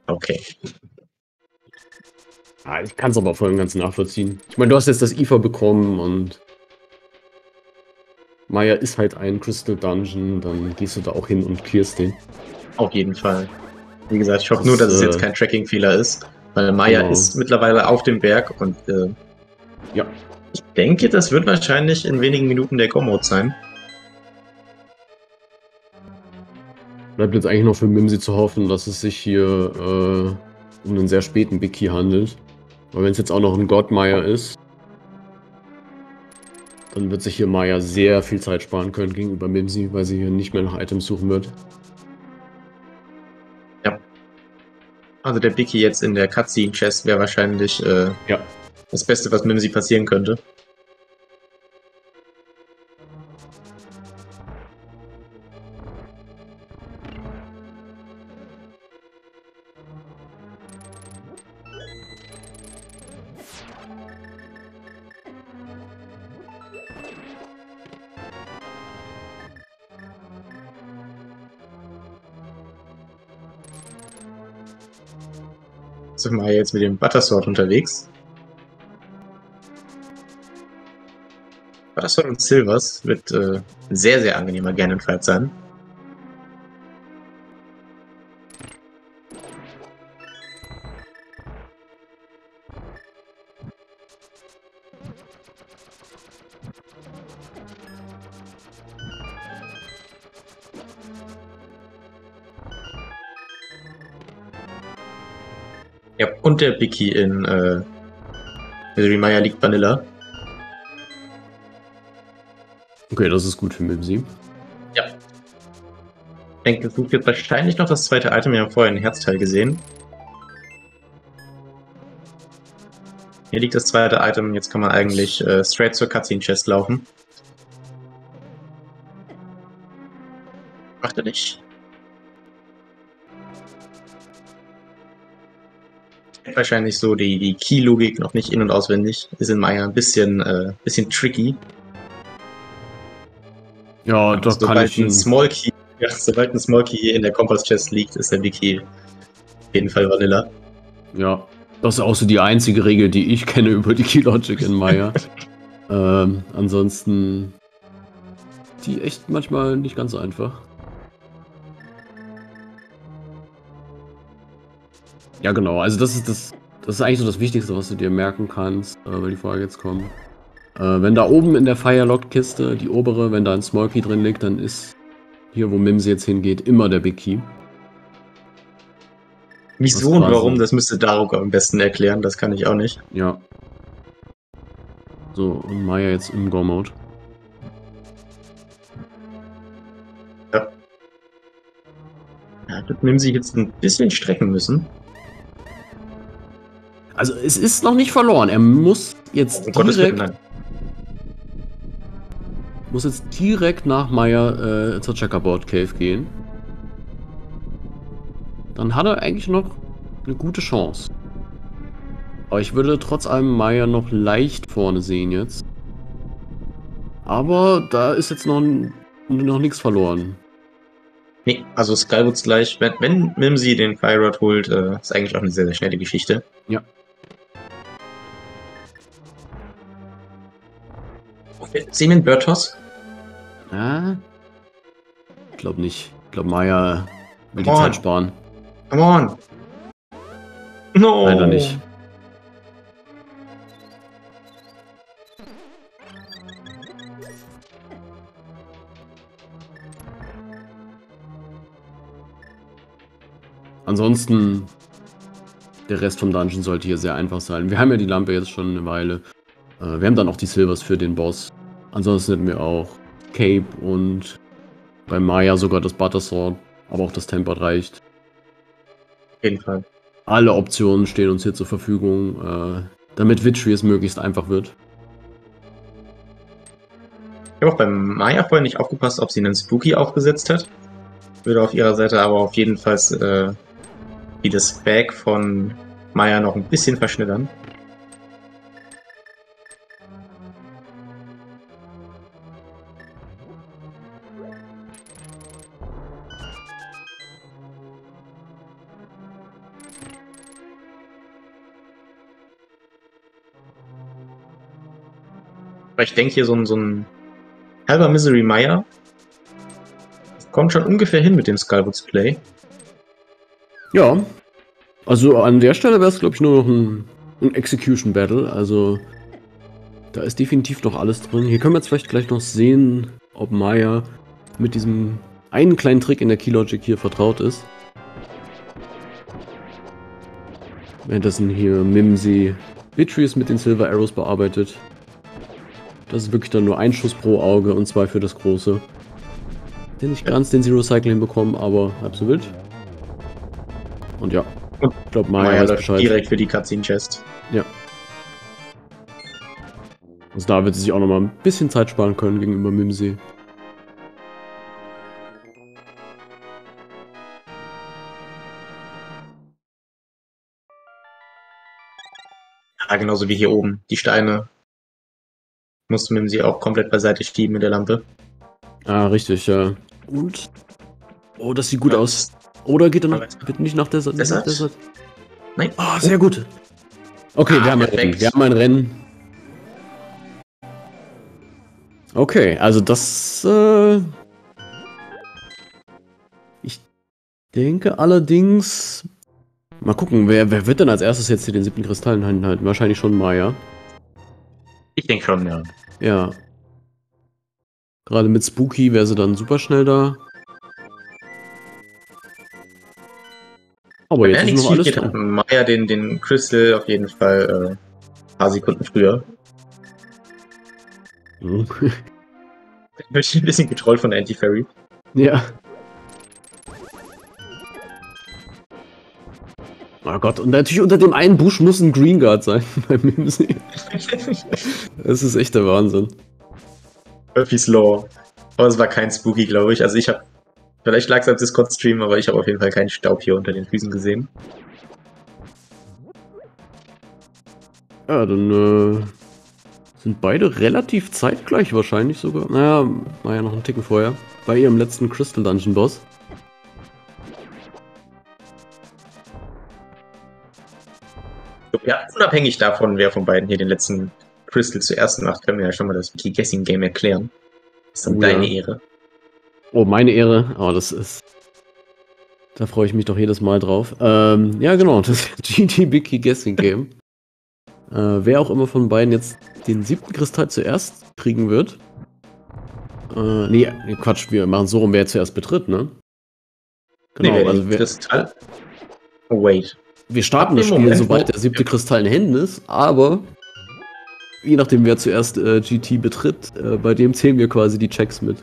Okay. Ja, ich kann es aber voll und ganz nachvollziehen. Ich meine, du hast jetzt das IFA bekommen und Maya ist halt ein Crystal Dungeon, dann gehst du da auch hin und clearst den. Auf jeden Fall. Wie gesagt, ich hoffe Das, nur, dass es äh, jetzt kein Tracking-Fehler ist, weil Maya Genau. ist mittlerweile auf dem Berg und äh, Ja. ich denke, das wird wahrscheinlich in wenigen Minuten der Go-Mode sein. Bleibt jetzt eigentlich noch für Mimsy zu hoffen, dass es sich hier äh, um einen sehr späten Big Key handelt. Weil wenn es jetzt auch noch ein Godmeier ist, dann wird sich hier Maya sehr viel Zeit sparen können gegenüber Mimsy, weil sie hier nicht mehr nach Items suchen wird. Also der Biki jetzt in der Cutscene-Chest wäre wahrscheinlich äh, Ja. das Beste, was Mimsy passieren könnte. Sind wir jetzt mit dem Buttersword unterwegs. Buttersword und Silvers wird äh, ein sehr, sehr angenehmer Ganon-Fight sein. Und der Biki in äh, Misery Maya liegt Vanilla. Okay, das ist gut für Mimsy. Ich denke, es sucht jetzt wahrscheinlich noch das zweite Item. Wir haben vorher ein Herzteil gesehen. Hier liegt das zweite Item. Jetzt kann man eigentlich äh, straight zur Cutscene Chest laufen. Macht er nicht. Wahrscheinlich so die, die Key-Logik noch nicht in- und auswendig. Ist in Maya ein bisschen, äh, bisschen tricky. Ja, da kann sobald ich ein. Small Key, ja, sobald ein Small Key in der Kompass Chest liegt, ist der Wiki auf jeden Fall Vanilla. Ja, das ist auch so die einzige Regel, die ich kenne über die Key-Logic in Maya. ähm, ansonsten die echt manchmal nicht ganz so einfach. Ja, genau. Also das ist das, das ist eigentlich so das Wichtigste, was du dir merken kannst, äh, weil die Frage jetzt kommt. Äh, wenn da oben in der Firelock-Kiste, die obere, wenn da ein Small Key drin liegt, dann ist hier, wo Mims jetzt hingeht, immer der Big Key. Wieso Das und warum, das müsste Daruk am besten erklären, das kann ich auch nicht. Ja. So, und Maya jetzt im Go-Mode. Ja, das nehmen sie jetzt ein bisschen strecken müssen. Also es ist noch nicht verloren. Er muss jetzt Willen, direkt, nein. muss jetzt direkt nach Maya äh, zur Checkerboard Cave gehen. Dann hat er eigentlich noch eine gute Chance. Aber ich würde trotz allem Maya noch leicht vorne sehen jetzt. Aber da ist jetzt noch, noch nichts verloren. Nee, also Skywoods gleich, wenn, wenn Mimsy den Fire holt, äh, ist eigentlich auch eine sehr, sehr schnelle Geschichte. Ja. Einen Bird-Toss? Ja? Ich glaube nicht. Ich glaube, Maya will die Come on. Zeit sparen. Come on! No! Leider nicht. Ansonsten, der Rest vom Dungeon sollte hier sehr einfach sein. Wir haben ja die Lampe jetzt schon eine Weile. Äh, wir haben dann auch die Silvers für den Boss. Ansonsten hätten wir auch Cape und bei Maya sogar das Buttersword, aber auch das Tempered reicht. Auf jeden Fall. Alle Optionen stehen uns hier zur Verfügung, äh, damit Witchery es möglichst einfach wird. Ich habe auch beim Maya vorhin nicht aufgepasst, ob sie einen Spooky aufgesetzt hat. Würde auf ihrer Seite aber auf jeden Fall äh, wie das Bag von Maya noch ein bisschen verschnittern. Aber ich denke hier so ein, so ein halber Misery Meyer kommt schon ungefähr hin mit dem Skullwoods Play. Ja. Also an der Stelle wäre es, glaube ich, nur noch ein, ein Execution Battle. Also da ist definitiv noch alles drin. Hier können wir jetzt vielleicht gleich noch sehen, ob Maya mit diesem einen kleinen Trick in der Keylogic hier vertraut ist. Währenddessen hier Mimsy Beatrice mit den Silver Arrows bearbeitet. Das ist wirklich dann nur ein Schuss pro Auge und zwei für das große. Den nicht ganz den Zero Cycle hinbekommen, aber halb so wild. Und ja, ich glaube Maya, Maya weiß Bescheid. direkt für die Cutscene Chest. Ja. Also da wird sie sich auch nochmal ein bisschen Zeit sparen können gegenüber Mimsy. Ja, genauso wie hier oben. Die Steine muss Mimsy auch komplett beiseite schieben mit der Lampe. Ah, richtig, ja. Und? Oh, das sieht gut ja. aus. Oder geht er noch? Bitte nicht nach der Seite. Nein. Oh, sehr gut. Okay, ah, wir haben perfekt. ein Rennen. Wir haben ein Rennen. Okay, also das. Äh, ich denke allerdings. Mal gucken, wer, wer wird denn als erstes jetzt hier den siebten Kristallen halten? Wahrscheinlich schon Maya. Ich denke schon, ja. Ja. Gerade mit Spooky wäre sie dann super schnell da. Aber jetzt ist noch alles geht, Maya den, den Crystal auf jeden Fall äh, ein paar Sekunden früher. Hm. ich bin ein bisschen getrollt von Anti-Fairy. Ja. Oh Gott, und natürlich unter dem einen Busch muss ein Green Guard sein beim Mimsy. das ist echt der Wahnsinn. Murphy's Law. Aber es war kein Spooky, glaube ich. Also ich habe, vielleicht lag es am Discord-Stream, aber ich habe auf jeden Fall keinen Staub hier unter den Füßen gesehen. Ja, dann äh, sind beide relativ zeitgleich wahrscheinlich sogar. Naja, war ja noch ein Ticken vorher. Bei ihrem letzten Crystal Dungeon Boss. Ja, unabhängig davon, wer von beiden hier den letzten Crystal zuerst macht, können wir ja schon mal das Key Guessing Game erklären. Das ist dann oh, deine ja. Ehre. Oh, meine Ehre. Oh, das ist. Da freue ich mich doch jedes Mal drauf. Ähm, ja, genau, das GT Key Guessing Game. äh, wer auch immer von beiden jetzt den siebten Kristall zuerst kriegen wird. Äh, nee, Quatsch, wir machen so rum, wer zuerst betritt, ne? Genau, nee, also wer. Kristall. Oh, wait. Wir starten das Spiel, Moment, sobald der siebte Kristall in Händen ist, aber je nachdem, wer zuerst äh, GT betritt, äh, bei dem zählen wir quasi die Checks mit.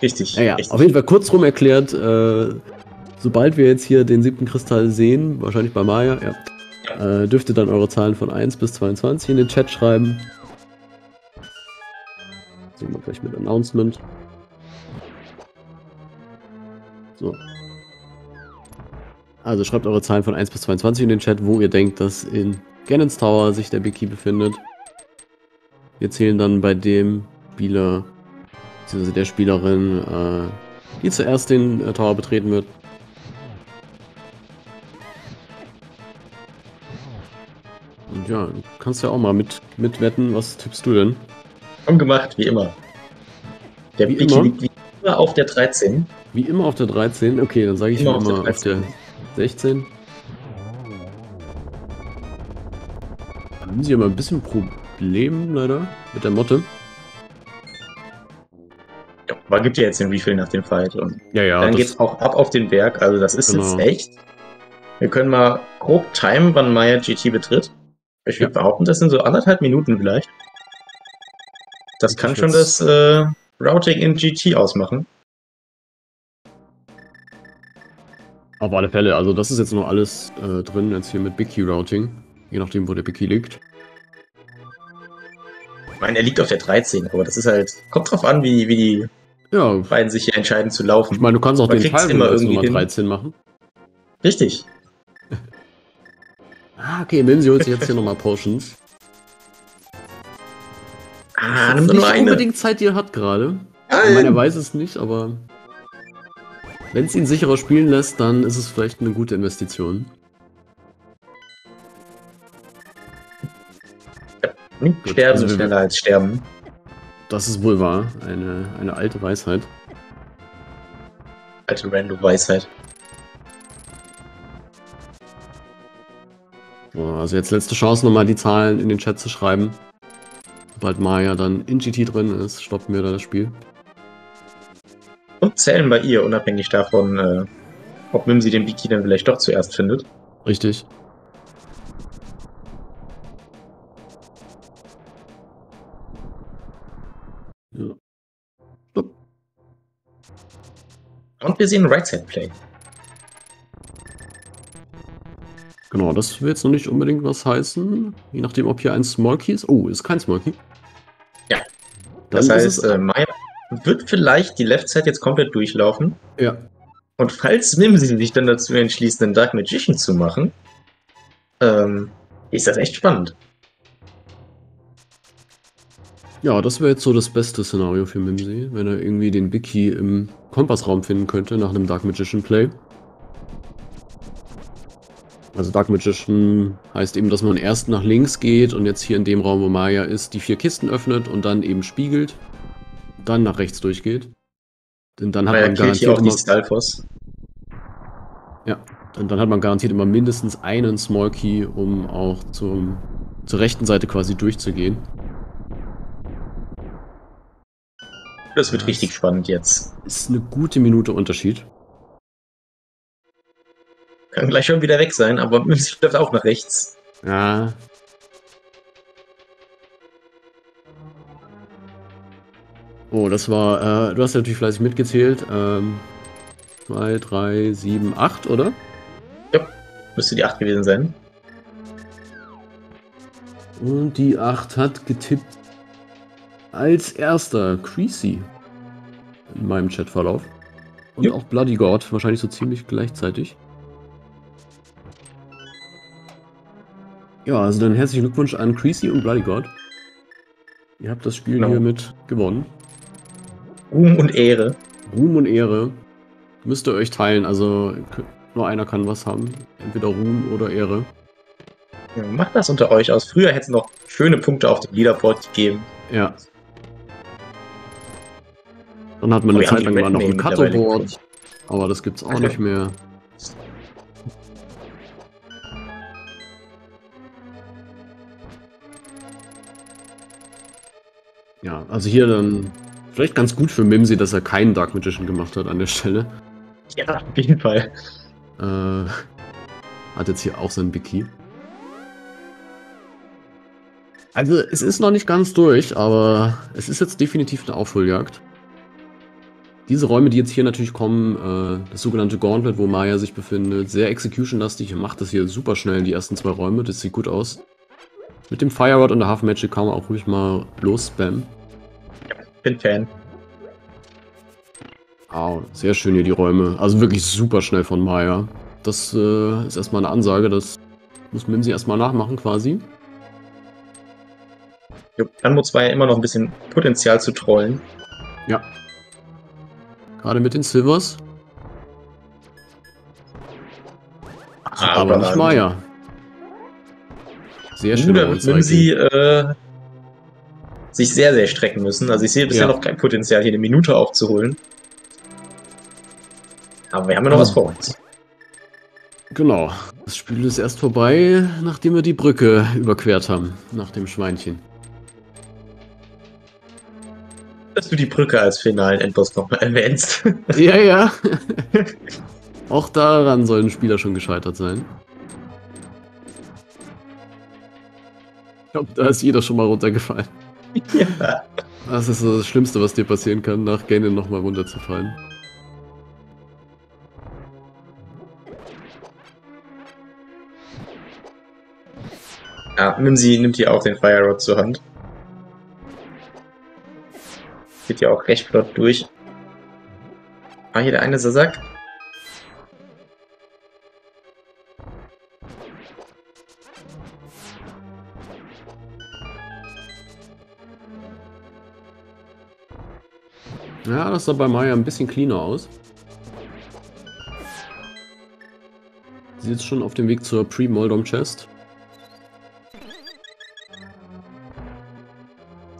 Richtig. Naja, richtig. auf jeden Fall kurzrum erklärt, äh, sobald wir jetzt hier den siebten Kristall sehen, wahrscheinlich bei Maya, ja, äh, dürft ihr dann eure Zahlen von 1 bis 22 in den Chat schreiben. Sehen wir gleich mit Announcement. So, also schreibt eure Zahlen von 1 bis 22 in den Chat, wo ihr denkt, dass in Gannons Tower sich der Big Key befindet. Wir zählen dann bei dem Spieler, beziehungsweise der Spielerin, äh, die zuerst den äh, Tower betreten wird. Und ja, du kannst ja auch mal mit, mitwetten. Was tippst du denn? Schon gemacht, wie immer. Der wie Big immer? liegt wie immer auf der 13. Wie immer auf der 13? Okay, dann sage ich immer, immer auf der 16. Haben sie aber ein bisschen Problem, leider, mit der Motte. Ja, aber gibt ja jetzt den Refill nach dem Fight. Und ja, ja, dann geht's auch ab auf den Berg. Also das ist genau. jetzt echt. Wir können mal grob timen, wann Maya GT betritt. Ich würde ja. behaupten, das sind so anderthalb Minuten vielleicht. Das ich kann schon das äh, Routing in GT ausmachen. Auf alle Fälle, also das ist jetzt noch alles äh, drin, jetzt hier mit Big Key Routing. Je nachdem, wo der Big Key liegt. Ich meine, er liegt auf der 13, aber das ist halt. Kommt drauf an, wie, wie die ja. beiden sich hier entscheiden zu laufen. Ich meine, du kannst auch Man den Teil immer irgendwie Nummer 13 machen. Richtig. ah, okay, Mimsi holt sich jetzt hier nochmal Potions. Ah, nimm nur eine. unbedingt Zeit, die er hat gerade. Ich meine, er weiß es nicht, aber. Wenn es ihn sicherer spielen lässt, dann ist es vielleicht eine gute Investition. Sterben also, schneller als sterben. Das ist wohl wahr. Eine, eine alte Weisheit. Alte Rando-Weisheit. Also jetzt letzte Chance, nochmal die Zahlen in den Chat zu schreiben. Sobald Maya dann in GT drin ist, stoppen wir da das Spiel. Und zählen bei ihr, unabhängig davon, äh, ob Mimsi den Biki dann vielleicht doch zuerst findet. Richtig. Ja. Und wir sehen Right-Side-Play. Genau, das will jetzt noch nicht unbedingt was heißen. Je nachdem, ob hier ein Small Key ist. Oh, ist kein Small Key. Ja. Das Dann heißt, äh, Maya wird vielleicht die Left Side jetzt komplett durchlaufen. Ja. Und falls Mimsy sich dann dazu entschließt, den Dark Magician zu machen, ähm, ist das echt spannend. Ja, das wäre jetzt so das beste Szenario für Mimsy, wenn er irgendwie den Big Key im Kompassraum finden könnte nach einem Dark Magician Play. Also Dark Magician heißt eben, dass man erst nach links geht und jetzt hier in dem Raum, wo Maya ist, die vier Kisten öffnet und dann eben spiegelt. Dann nach rechts durchgeht. Denn dann hat Maya man garantiert auch immer, Stalfos. Ja, und dann hat man garantiert immer mindestens einen Small Key, um auch zum, zur rechten Seite quasi durchzugehen. Das wird das richtig spannend jetzt. Ist eine gute Minute Unterschied. Kann gleich schon wieder weg sein, aber Münz läuft auch nach rechts. Ja. Oh, das war, äh, du hast natürlich fleißig mitgezählt. Ähm, 2, 3, 7, 8, oder? Ja, müsste die 8 gewesen sein. Und die 8 hat getippt als erster Creasy in meinem Chatverlauf. Und ja. auch Bloody God, wahrscheinlich so ziemlich gleichzeitig. Ja, also dann herzlichen Glückwunsch an Creasy und Bloody God. Ihr habt das Spiel genau. hiermit gewonnen. Ruhm und Ehre. Ruhm und Ehre. Müsst ihr euch teilen, also nur einer kann was haben. Entweder Ruhm oder Ehre. Ja, macht das unter euch aus. Früher hätte es noch schöne Punkte auf dem Leaderboard gegeben. Ja. Dann hat man oh, eine Zeit lang mal noch ein Cutterboard. Aber das gibt's auch nicht mehr. Ja, also hier dann vielleicht ganz gut für Mimsy, dass er keinen Dark Magician gemacht hat an der Stelle. Ja, auf jeden Fall. Äh, hat jetzt hier auch seinen Big Key. Also es ist noch nicht ganz durch, aber es ist jetzt definitiv eine Aufholjagd. Diese Räume, die jetzt hier natürlich kommen, äh, das sogenannte Gauntlet, wo Maya sich befindet, sehr execution-lastig. Er macht das hier super schnell in die ersten zwei Räume, das sieht gut aus. Mit dem Fire Rod und der Half Magic kann man auch ruhig mal losspammen. Ja, bin Fan. Oh, sehr schön hier die Räume. Also wirklich super schnell von Maya. Das äh, ist erstmal eine Ansage, das muss Mimsy erstmal nachmachen quasi. Jo, Anmo 2 immer noch ein bisschen Potenzial zu trollen. Ja. Gerade mit den Silvers. Aber, aber nicht Maya. Sehr schön. Sie äh, sich sehr, sehr strecken müssen. Also ich sehe bisher ja. noch kein Potenzial, hier eine Minute aufzuholen. Aber wir haben ja noch ah. was vor uns. Genau. Das Spiel ist erst vorbei, nachdem wir die Brücke überquert haben. Nach dem Schweinchen. Dass du die Brücke als finalen Endboss nochmal erwähnst. ja, ja. Auch daran sollen Spieler schon gescheitert sein. Ich glaube, da ist jeder schon mal runtergefallen. Ja. Das ist das Schlimmste, was dir passieren kann, nach Ganon nochmal runterzufallen. Ja, nimm sie, nimmt hier auch den Fire Rod zur Hand. Geht ja auch recht flott durch. Ah, hier der eine Sasak. Ja, das sah bei Maya ein bisschen cleaner aus. Sie ist schon auf dem Weg zur Pre-Moldom Chest.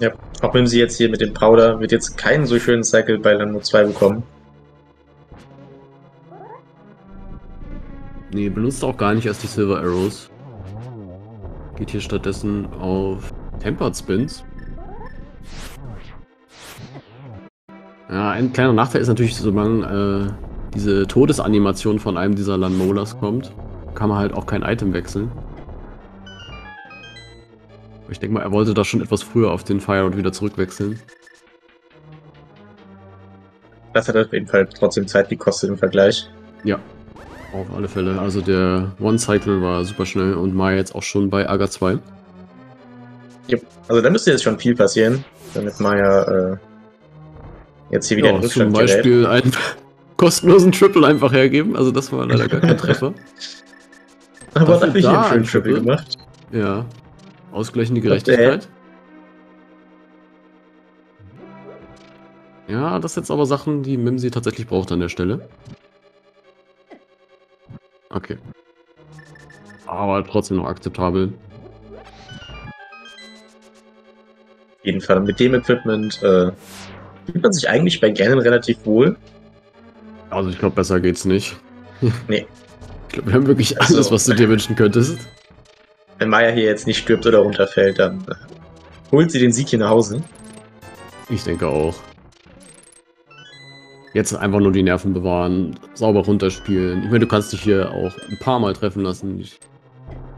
Ja, Auch wenn sie jetzt hier mit dem Powder wird jetzt keinen so schönen Cycle bei Lando 2 bekommen. Nee, benutzt auch gar nicht erst die Silver Arrows. Geht hier stattdessen auf Tempered Spins. Ja, ein kleiner Nachteil ist natürlich, solange äh, diese Todesanimation von einem dieser Lanmolas kommt, kann man halt auch kein Item wechseln. Ich denke mal, er wollte da schon etwas früher auf den Fire und wieder zurückwechseln. Das hat auf jeden Fall trotzdem Zeit gekostet im Vergleich. Ja, auf alle Fälle. Also der One-Cycle war super schnell und Maya jetzt auch schon bei Aga 2. Ja, also da müsste jetzt schon viel passieren, damit Maya äh, jetzt hier wieder ja, Zum Beispiel gerät. einen kostenlosen Triple einfach hergeben. Also das war leider gar kein Treffer. Aber da habe ich einen schönen Triple gemacht. Ja. Ausgleichende Gerechtigkeit. Ja, das sind jetzt aber Sachen, die Mimsy tatsächlich braucht an der Stelle. Okay. Aber trotzdem noch akzeptabel. Auf jeden Fall mit dem Equipment äh, fühlt man sich eigentlich bei Ganon relativ wohl. Also ich glaube, besser geht's nicht. Nee. Ich glaube, wir haben wirklich alles, also, was du dir wünschen könntest. Wenn Maya hier jetzt nicht stirbt oder runterfällt, dann äh, holt sie den Sieg hier nach Hause. Ich denke auch. Jetzt einfach nur die Nerven bewahren, sauber runterspielen. Ich meine, du kannst dich hier auch ein paar Mal treffen lassen. Ich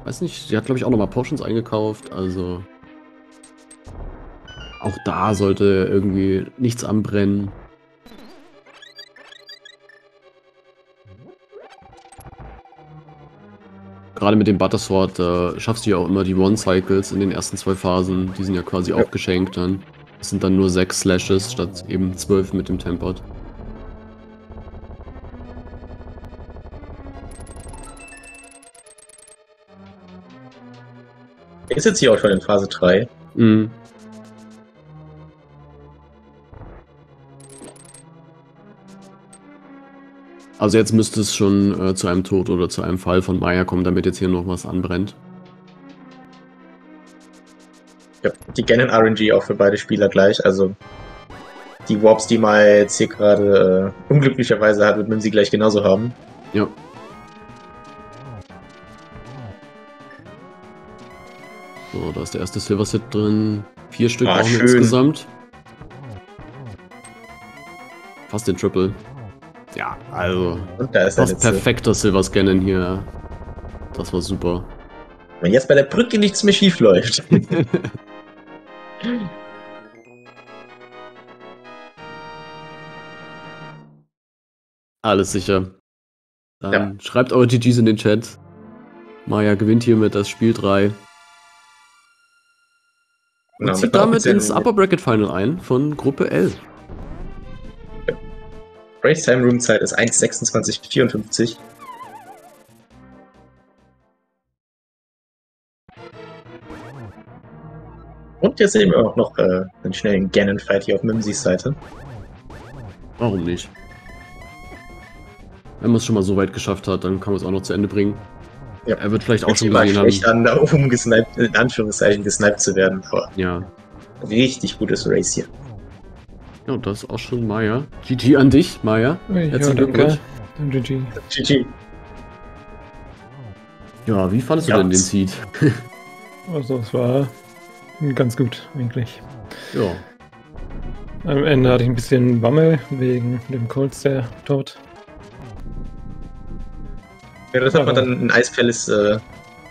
weiß nicht, sie hat glaube ich auch nochmal Potions eingekauft, also auch da sollte irgendwie nichts anbrennen. Gerade mit dem Buttersword äh, schaffst du ja auch immer die One-Cycles in den ersten zwei Phasen. Die sind ja quasi ja. auch geschenkt dann. Es sind dann nur sechs Slashes statt eben zwölf mit dem Tempered. Ist jetzt hier auch schon in Phase 3. Mhm. Also jetzt müsste es schon äh, zu einem Tod oder zu einem Fall von Maya kommen, damit jetzt hier noch was anbrennt. Ja, die Ganon RNG auch für beide Spieler gleich. Also die Warps, die Maya jetzt hier gerade äh, unglücklicherweise hat, wird man sie gleich genauso haben. Ja. So, da ist der erste Silver Set drin. Vier Stück ah, insgesamt. Fast den Triple. Ja, also. Und da ist das perfekte Silver Scannen hier. Das war super. Wenn jetzt bei der Brücke nichts mehr schief läuft. Alles sicher. Dann ja. schreibt eure GGs in den Chat. Maya gewinnt hiermit das Spiel 3. Und genau, zieht damit ins Upper Bracket Final ein von Gruppe L. Race Time Room Zeit ist 1,26,54. Und jetzt sehen wir auch noch äh, einen schnellen Ganon-Fight hier auf Mimsys Seite. Warum nicht? Wenn man es schon mal so weit geschafft hat, dann kann man es auch noch zu Ende bringen. Ja. Er wird vielleicht auch schon gesehen haben. an, da oben gesniped, in Anführungszeichen gesniped zu werden, aber ja. richtig gutes Race hier. Ja, und das ist auch schon Maya. GG an dich, Maya. Herzlichen Glückwunsch. GG. GG. Ja, wie fandest du denn den Seed? also, es war ganz gut, eigentlich. Ja. Am Ende hatte ich ein bisschen Wammel wegen dem Colts, der tot ja, das hat man dann in Ice Palace äh,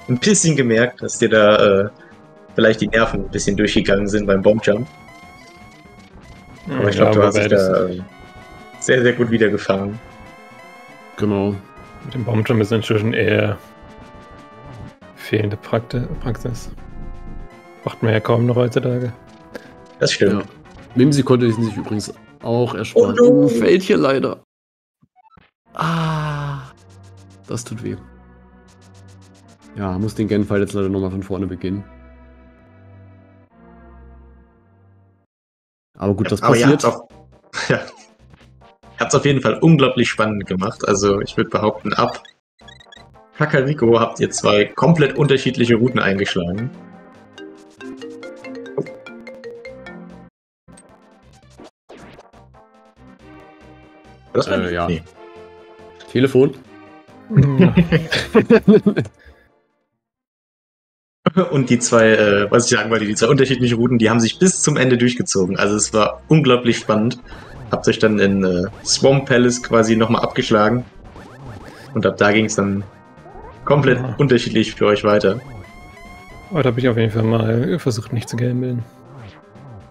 ein bisschen gemerkt, dass dir da äh, vielleicht die Nerven ein bisschen durchgegangen sind beim Bombjump. Aber ich glaube, du hast dich da sehr, sehr gut wieder gefangen. Genau. Mit dem Bombjump ist inzwischen eher fehlende Prakti Praxis. Macht man ja kaum noch heutzutage. Das stimmt. Ja. Mimsi konnte sich übrigens auch ersparen. Oh, no. Fällt hier leider. Ah. Das tut weh. Ja, muss den Genfall jetzt leider nochmal von vorne beginnen. Aber gut, das Aber passiert. Auch, ja. Hat es auf jeden Fall unglaublich spannend gemacht. Also ich würde behaupten, ab Kakariko habt ihr zwei komplett unterschiedliche Routen eingeschlagen. Das äh, ja. Nee. Telefon. Hm. Und die zwei, äh, was ich sagen wollte, die zwei unterschiedlichen Routen, die haben sich bis zum Ende durchgezogen. Also es war unglaublich spannend. Habt euch dann in äh, Swamp Palace quasi nochmal abgeschlagen. Und ab da ging es dann komplett Ja. unterschiedlich für euch weiter. Heute habe ich auf jeden Fall mal versucht, nicht zu gambeln.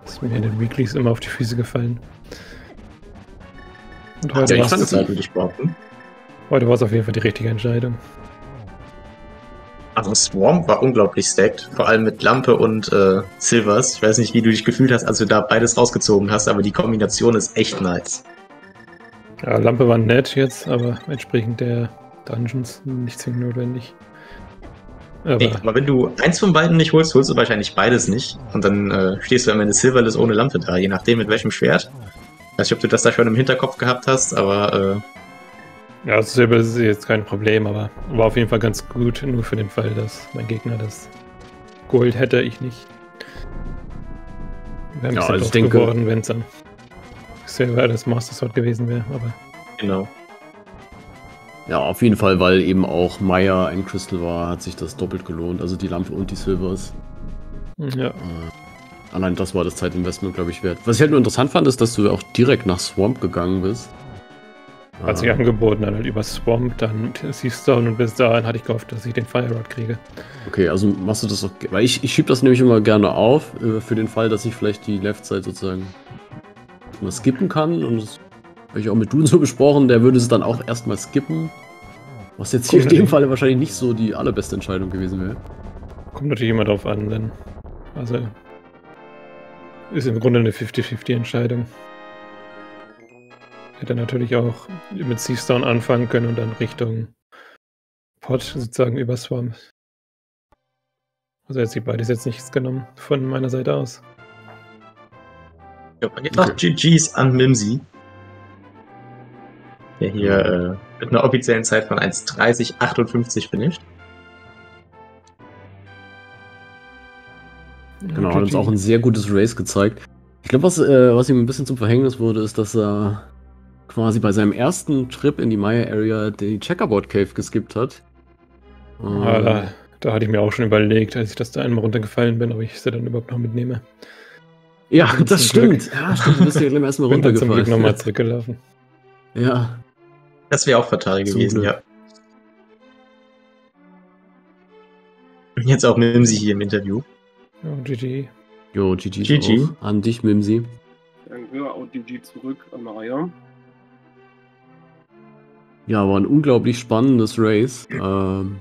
Das ist mir in den Weeklies immer auf die Füße gefallen. Und heute ihr war echt seine es Zeit, würde ich behaupten. heute war's auf jeden Fall die richtige Entscheidung. Also Swamp war unglaublich stacked, vor allem mit Lampe und äh, Silvers. Ich weiß nicht, wie du dich gefühlt hast, als du da beides rausgezogen hast, aber die Kombination ist echt nice. Ja, Lampe war nett jetzt, aber entsprechend der Dungeons nicht zwingend notwendig. Aber Nee, aber wenn du eins von beiden nicht holst, holst du wahrscheinlich beides nicht. Und dann äh, stehst du am Ende Silverless ohne Lampe da, je nachdem mit welchem Schwert. Weiß nicht, ob du das da schon im Hinterkopf gehabt hast, aber äh, ja, das Silber ist jetzt kein Problem, aber war auf jeden Fall ganz gut, nur für den Fall, dass mein Gegner das Gold hätte, ich nicht. Wäre ein Ja, bisschen also denke- geworden, wenn es dann Silver das Master Sword gewesen wäre, aber genau. Ja, auf jeden Fall, weil eben auch Maya ein Crystal war, hat sich das doppelt gelohnt. Also die Lampe und die Silvers. ja. Äh, allein das war das Zeitinvestment, glaube ich, wert. Was ich halt nur interessant fand, ist, dass du auch direkt nach Swamp gegangen bist. Hat sich Äh, angeboten, dann halt über Swamp, dann Seastone und bis dahin hatte ich gehofft, dass ich den Fire Rod kriege. Okay, also machst du das auch. Weil ich, ich schieb das nämlich immer gerne auf, äh, für den Fall, dass ich vielleicht die Left Side sozusagen mal skippen kann. Und das habe ich auch mit Dun so besprochen, der würde es dann auch erstmal skippen. Was jetzt hier in Cool. dem Falle wahrscheinlich nicht so die allerbeste Entscheidung gewesen wäre. Kommt natürlich immer drauf an, denn. Also. Ist im Grunde eine 50-50 Entscheidung. Hätte natürlich auch mit Seastone anfangen können und dann Richtung Pot sozusagen über Swamp. Also jetzt die beides jetzt nichts genommen von meiner Seite aus. Ja, man geht noch GG's an Mimsy. Der hier äh, mit einer offiziellen Zeit von 1,30,58 finisht. Genau, hat uns auch ein sehr gutes Race gezeigt. Ich glaube, was, äh, was ihm ein bisschen zum Verhängnis wurde, ist, dass er quasi bei seinem ersten Trip in die Maya Area die Checkerboard Cave geskippt hat. Ähm, Ah, da, da hatte ich mir auch schon überlegt, als ich das da einmal runtergefallen bin, ob ich sie dann überhaupt noch mitnehme. ja, das Glück. stimmt. Ja, stimmt. Du bist ja gleich erstmal Bin dann zum Glück runtergefallen. nochmal zurückgelaufen. Ja, Das wäre auch fatal Zum gewesen, Glück. ja. Und Jetzt auch Mimsy hier im Interview. Ja, GG. jo, GG, GG. auch an dich, Mimsi. Danke, auch GG zurück an Maya. Ja, war ein unglaublich spannendes Race. Ähm,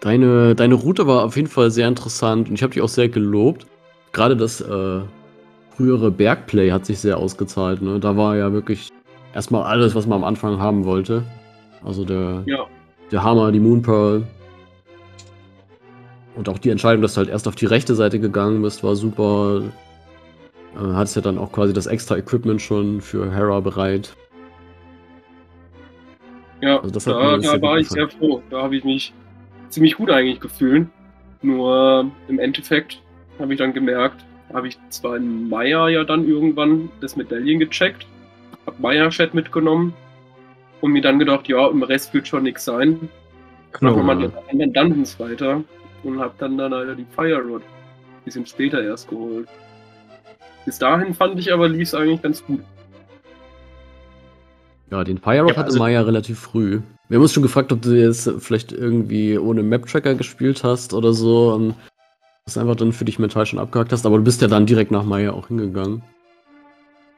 deine, deine Route war auf jeden Fall sehr interessant und ich habe dich auch sehr gelobt. Gerade das äh, frühere Bergplay hat sich sehr ausgezahlt. Ne? Da war ja wirklich erstmal alles, was man am Anfang haben wollte. Also der, Ja, der Hammer, die Moon Pearl. Und auch die Entscheidung, dass du halt erst auf die rechte Seite gegangen bist, war super. Äh, hattest ja dann auch quasi das extra Equipment schon für Hera bereit. Ja, Also da, da war ich sehr froh. Da habe ich mich ziemlich gut eigentlich gefühlt. Nur im Endeffekt habe ich dann gemerkt, habe ich zwar in Maya ja dann irgendwann das Medaillen gecheckt, habe Maya-Chat mitgenommen und mir dann gedacht, ja, im Rest wird schon nichts sein. Machen wir mal die anderen Dungeons weiter und habe dann dann leider die Fire Rod ein bisschen später erst geholt. Bis dahin fand ich aber, lief es eigentlich ganz gut. Ja, den Fire Rod Ja, hatte also- Maya relativ früh. Wir haben uns schon gefragt, ob du jetzt vielleicht irgendwie ohne Map-Tracker gespielt hast oder so und das einfach dann für dich mental schon abgehakt hast, aber du bist ja dann direkt nach Maya auch hingegangen.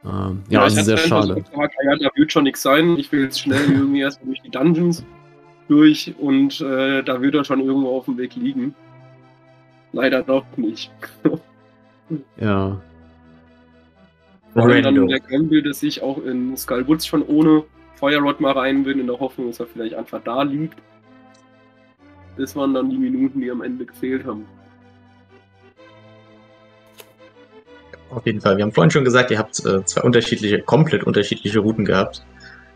Ähm, ja, ich also sehr schade. so gefragt, ja, da wird schon nichts sein. Ich will jetzt schnell irgendwie erstmal durch die Dungeons durch und äh, da wird er schon irgendwo auf dem Weg liegen. Leider doch nicht. Ja. Vor allem dann der Gamble, dass ich auch in Skullwoods schon ohne Fire Rod mal rein bin, in der Hoffnung, dass er vielleicht einfach da liegt. Das waren dann die Minuten, die am Ende gefehlt haben. Auf jeden Fall. Wir haben vorhin schon gesagt, ihr habt äh, zwei unterschiedliche, komplett unterschiedliche Routen gehabt.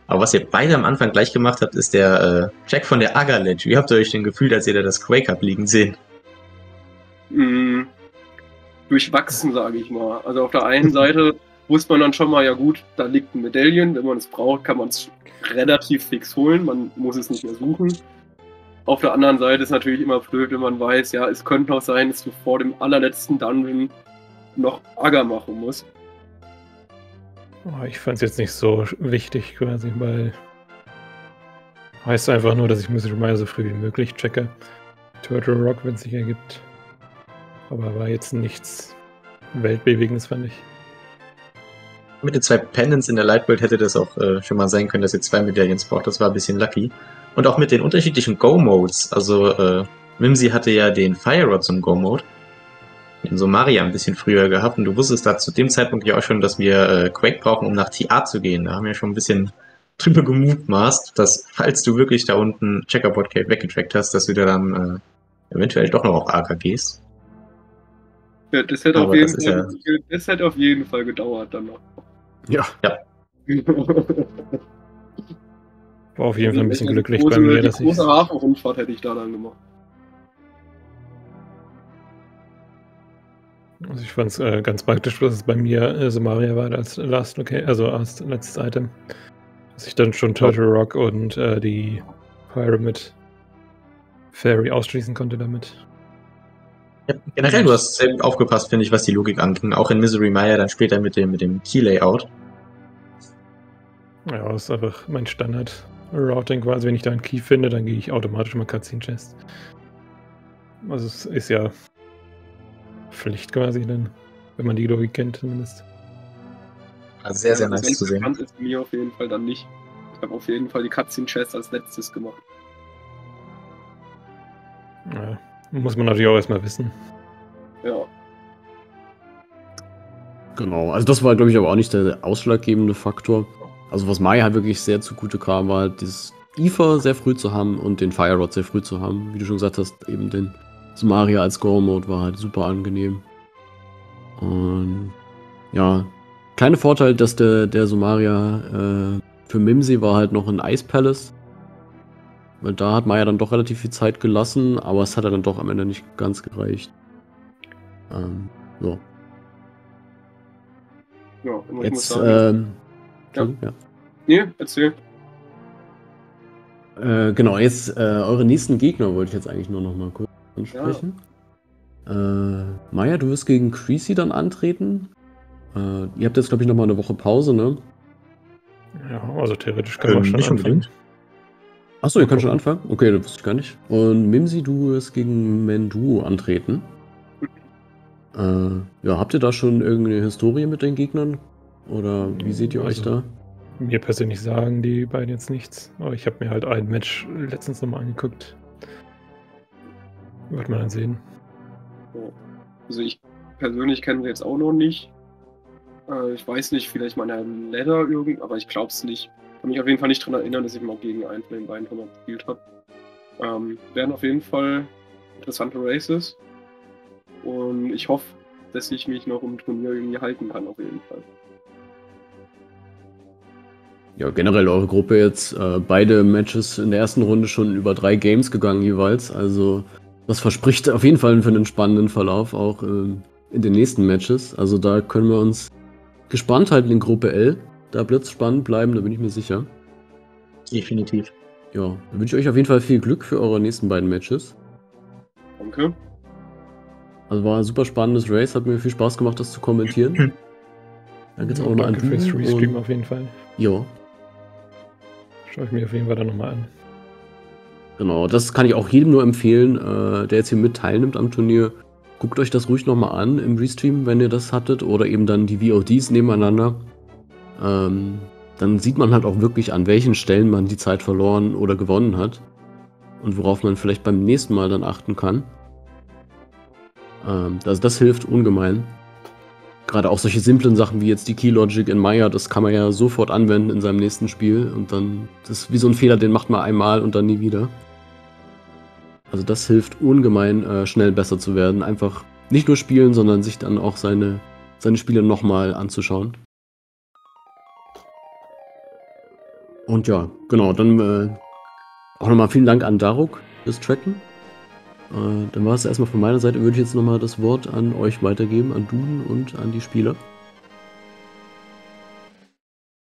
Aber was ihr beide am Anfang gleich gemacht habt, ist der äh, Check von der Agaledge. Wie habt ihr euch denn gefühlt, als ihr da das Quake Up liegen sehen? Mm, durchwachsen, sage ich mal. Also auf der einen Seite wusste man dann schon mal, ja gut, da liegt ein Medaillen, wenn man es braucht, kann man es relativ fix holen, man muss es nicht mehr suchen. Auf der anderen Seite ist natürlich immer blöd, wenn man weiß, ja, es könnte auch sein, dass du vor dem allerletzten Dungeon noch Agar machen musst. Oh, ich fand es jetzt nicht so wichtig quasi, weil heißt einfach nur, dass ich Mystery Mire so früh wie möglich checke. Turtle Rock, wenn es sich ergibt. Aber war jetzt nichts Weltbewegendes, fand ich. Mit den zwei Pendants in der Lightworld hätte das auch äh, schon mal sein können, dass ihr zwei Medaillen braucht. Das war ein bisschen lucky. Und auch mit den unterschiedlichen Go-Modes. Also, äh, Mimsy hatte ja den Fire Rod zum Go-Mode. Den Somaria ein bisschen früher gehabt. Und du wusstest da zu dem Zeitpunkt ja auch schon, dass wir äh, Quake brauchen, um nach TA zu gehen. Da haben wir schon ein bisschen drüber gemutmaßt, dass falls du wirklich da unten Checkerboard Cape weggetrackt hast, dass du da dann äh, eventuell doch noch auf AK gehst. Ja, das hätte, auf jeden Fall, das hätte auf jeden Fall gedauert dann noch. Ja. War auf jeden Fall ein bisschen glücklich große, bei mir, dass ich. große Hafenrundfahrt hätte ich da dann gemacht. Also ich fand es äh, ganz praktisch, dass es bei mir äh, Somaria war als Last okay, also als letztes Item. Dass ich dann schon Turtle Rock und äh, die Pyramid Fairy ausschließen konnte damit. Ja, generell, du hast sehr gut aufgepasst, finde ich, was die Logik anging. Auch in Misery Maya dann später mit dem, mit dem Key-Layout. Ja, das ist einfach mein Standard-Routing quasi. Wenn ich da einen Key finde, dann gehe ich automatisch mal Cutscene-Chest. Also es ist ja Pflicht quasi dann, wenn man die Logik kennt zumindest. Also sehr, sehr Ja, nice zu sehen. ist mir auf jeden Fall dann nicht. Ich habe auf jeden Fall die Cutscene Chest als letztes gemacht. Ja, muss man natürlich auch erstmal wissen. Ja. Genau, also das war, glaube ich, aber auch nicht der ausschlaggebende Faktor. Also was Maya halt wirklich sehr zugute kam, war halt dieses Ether sehr früh zu haben und den Fire Rod sehr früh zu haben. Wie du schon gesagt hast, eben den Sumaria als Go-Mode war halt super angenehm. Und ja, kleiner Vorteil, dass der, der Sumaria äh, für Mimsy war halt noch ein Ice Palace. Weil da hat Maya dann doch relativ viel Zeit gelassen, aber es hat ja dann doch am Ende nicht ganz gereicht. Ähm, so. Ja, muss Jetzt, sagen. ähm, Entschuldigung, ja. nee, erzähl. Äh, genau, jetzt äh, eure nächsten Gegner wollte ich jetzt eigentlich nur noch mal kurz ansprechen. Äh, Maya, du wirst gegen Creasy dann antreten. Äh, ihr habt jetzt, glaube ich, noch mal eine Woche Pause, ne? Ja, also theoretisch kann man Ähm, schon nicht anfangen. unbedingt. Achso, ihr könnt schon anfangen? Okay, das wusste ich gar nicht. Und Mimsi, du wirst gegen Mendu antreten. Äh, ja, habt ihr da schon irgendeine Historie mit den Gegnern? Oder wie seht ihr euch Also- da? Mir persönlich sagen die beiden jetzt nichts, aber ich habe mir halt ein Match letztens nochmal angeguckt. Wird man dann sehen. Also ich persönlich kenne sie jetzt auch noch nicht. Äh, ich weiß nicht, vielleicht mal eine Leather irgend, aber ich glaube es nicht. Kann mich auf jeden Fall nicht daran erinnern, dass ich mal gegen einen von den beiden schon mal gespielt habe. Ähm, werden auf jeden Fall interessante Races. Und ich hoffe, dass ich mich noch im Turnier irgendwie halten kann, auf jeden Fall. Ja, generell eure Gruppe jetzt äh, beide Matches in der ersten Runde schon über drei Games gegangen jeweils. Also das verspricht auf jeden Fall für einen spannenden Verlauf auch ähm, in den nächsten Matches. Also da können wir uns gespannt halten in Gruppe L. Da wird es spannend bleiben, da bin ich mir sicher. Definitiv. Ja, dann wünsche ich euch auf jeden Fall viel Glück für eure nächsten beiden Matches. Danke. Also war ein super spannendes Race, hat mir viel Spaß gemacht, das zu kommentieren. Dann geht's auch nochmal an Danke fürs Restream auf jeden Fall. Ja, Schaue ich mir auf jeden Fall dann nochmal an. Genau, das kann ich auch jedem nur empfehlen, äh, der jetzt hier mit teilnimmt am Turnier. Guckt euch das ruhig nochmal an im Restream, wenn ihr das hattet, oder eben dann die VODs nebeneinander. Ähm, dann sieht man halt auch wirklich, an welchen Stellen man die Zeit verloren oder gewonnen hat. Und worauf man vielleicht beim nächsten Mal dann achten kann. Ähm, also das hilft ungemein. Gerade auch solche simplen Sachen wie jetzt die Key Logic in Maya, das kann man ja sofort anwenden in seinem nächsten Spiel. Und dann, das ist wie so ein Fehler, den macht man einmal und dann nie wieder. Also das hilft ungemein, äh, schnell besser zu werden. Einfach nicht nur spielen, sondern sich dann auch seine, seine Spiele nochmal anzuschauen. Und ja, genau, dann äh, auch nochmal vielen Dank an Daruk fürs Tracken. Äh, dann war es erstmal von meiner Seite, würde ich jetzt nochmal das Wort an euch weitergeben, an Duden und an die Spieler.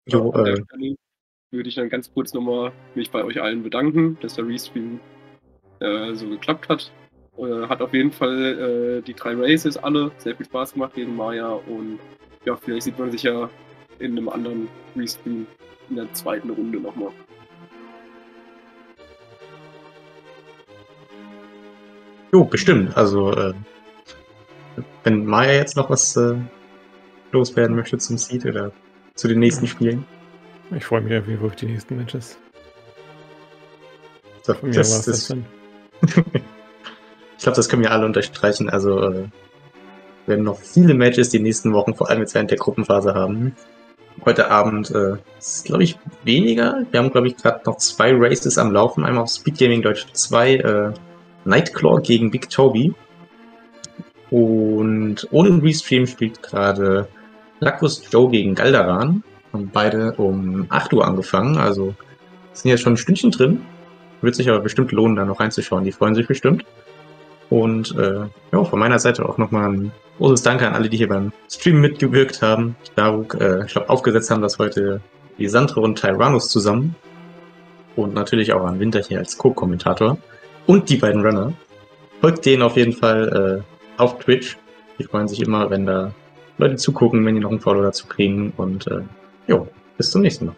Jo, An der äh, Stelle würde ich dann ganz kurz nochmal mich bei euch allen bedanken, dass der Restream äh, so geklappt hat. Äh, hat auf jeden Fall äh, die drei Races alle sehr viel Spaß gemacht gegen Maya und ja, vielleicht sieht man sich ja in einem anderen Restream in der zweiten Runde nochmal. jo, bestimmt. Also, äh, wenn Maya jetzt noch was äh, loswerden möchte zum Seed oder zu den nächsten Spielen. Ich freue mich auf jeden Fall auf die nächsten Matches. So, Von mir das, das, das dann. ich glaube, das können wir alle unterstreichen. Also, äh, wir werden noch viele Matches die nächsten Wochen, vor allem jetzt während der Gruppenphase haben. Heute Abend äh, ist, glaube ich, weniger. Wir haben, glaube ich, gerade noch zwei Races am Laufen. Einmal auf Speed Gaming Deutsch 2, äh, Nightclaw gegen Big Toby. Und ohne Restream spielt gerade Lacus Joe gegen Galdaran. Haben beide um 8 Uhr angefangen. Also sind jetzt schon ein Stündchen drin. Wird sich aber bestimmt lohnen, da noch reinzuschauen. Die freuen sich bestimmt. Und äh, ja, von meiner Seite auch nochmal ein großes Danke an alle, die hier beim Stream mitgewirkt haben. Daruk, äh, ich glaube, aufgesetzt haben das heute die Sandra und Tyrannus zusammen. Und natürlich auch an Winter hier als Co-Kommentator. Und die beiden Runner. Folgt denen auf jeden Fall äh, auf Twitch. Die freuen sich immer, wenn da Leute zugucken, wenn die noch ein Follow dazu kriegen. Und äh, jo, bis zum nächsten Mal.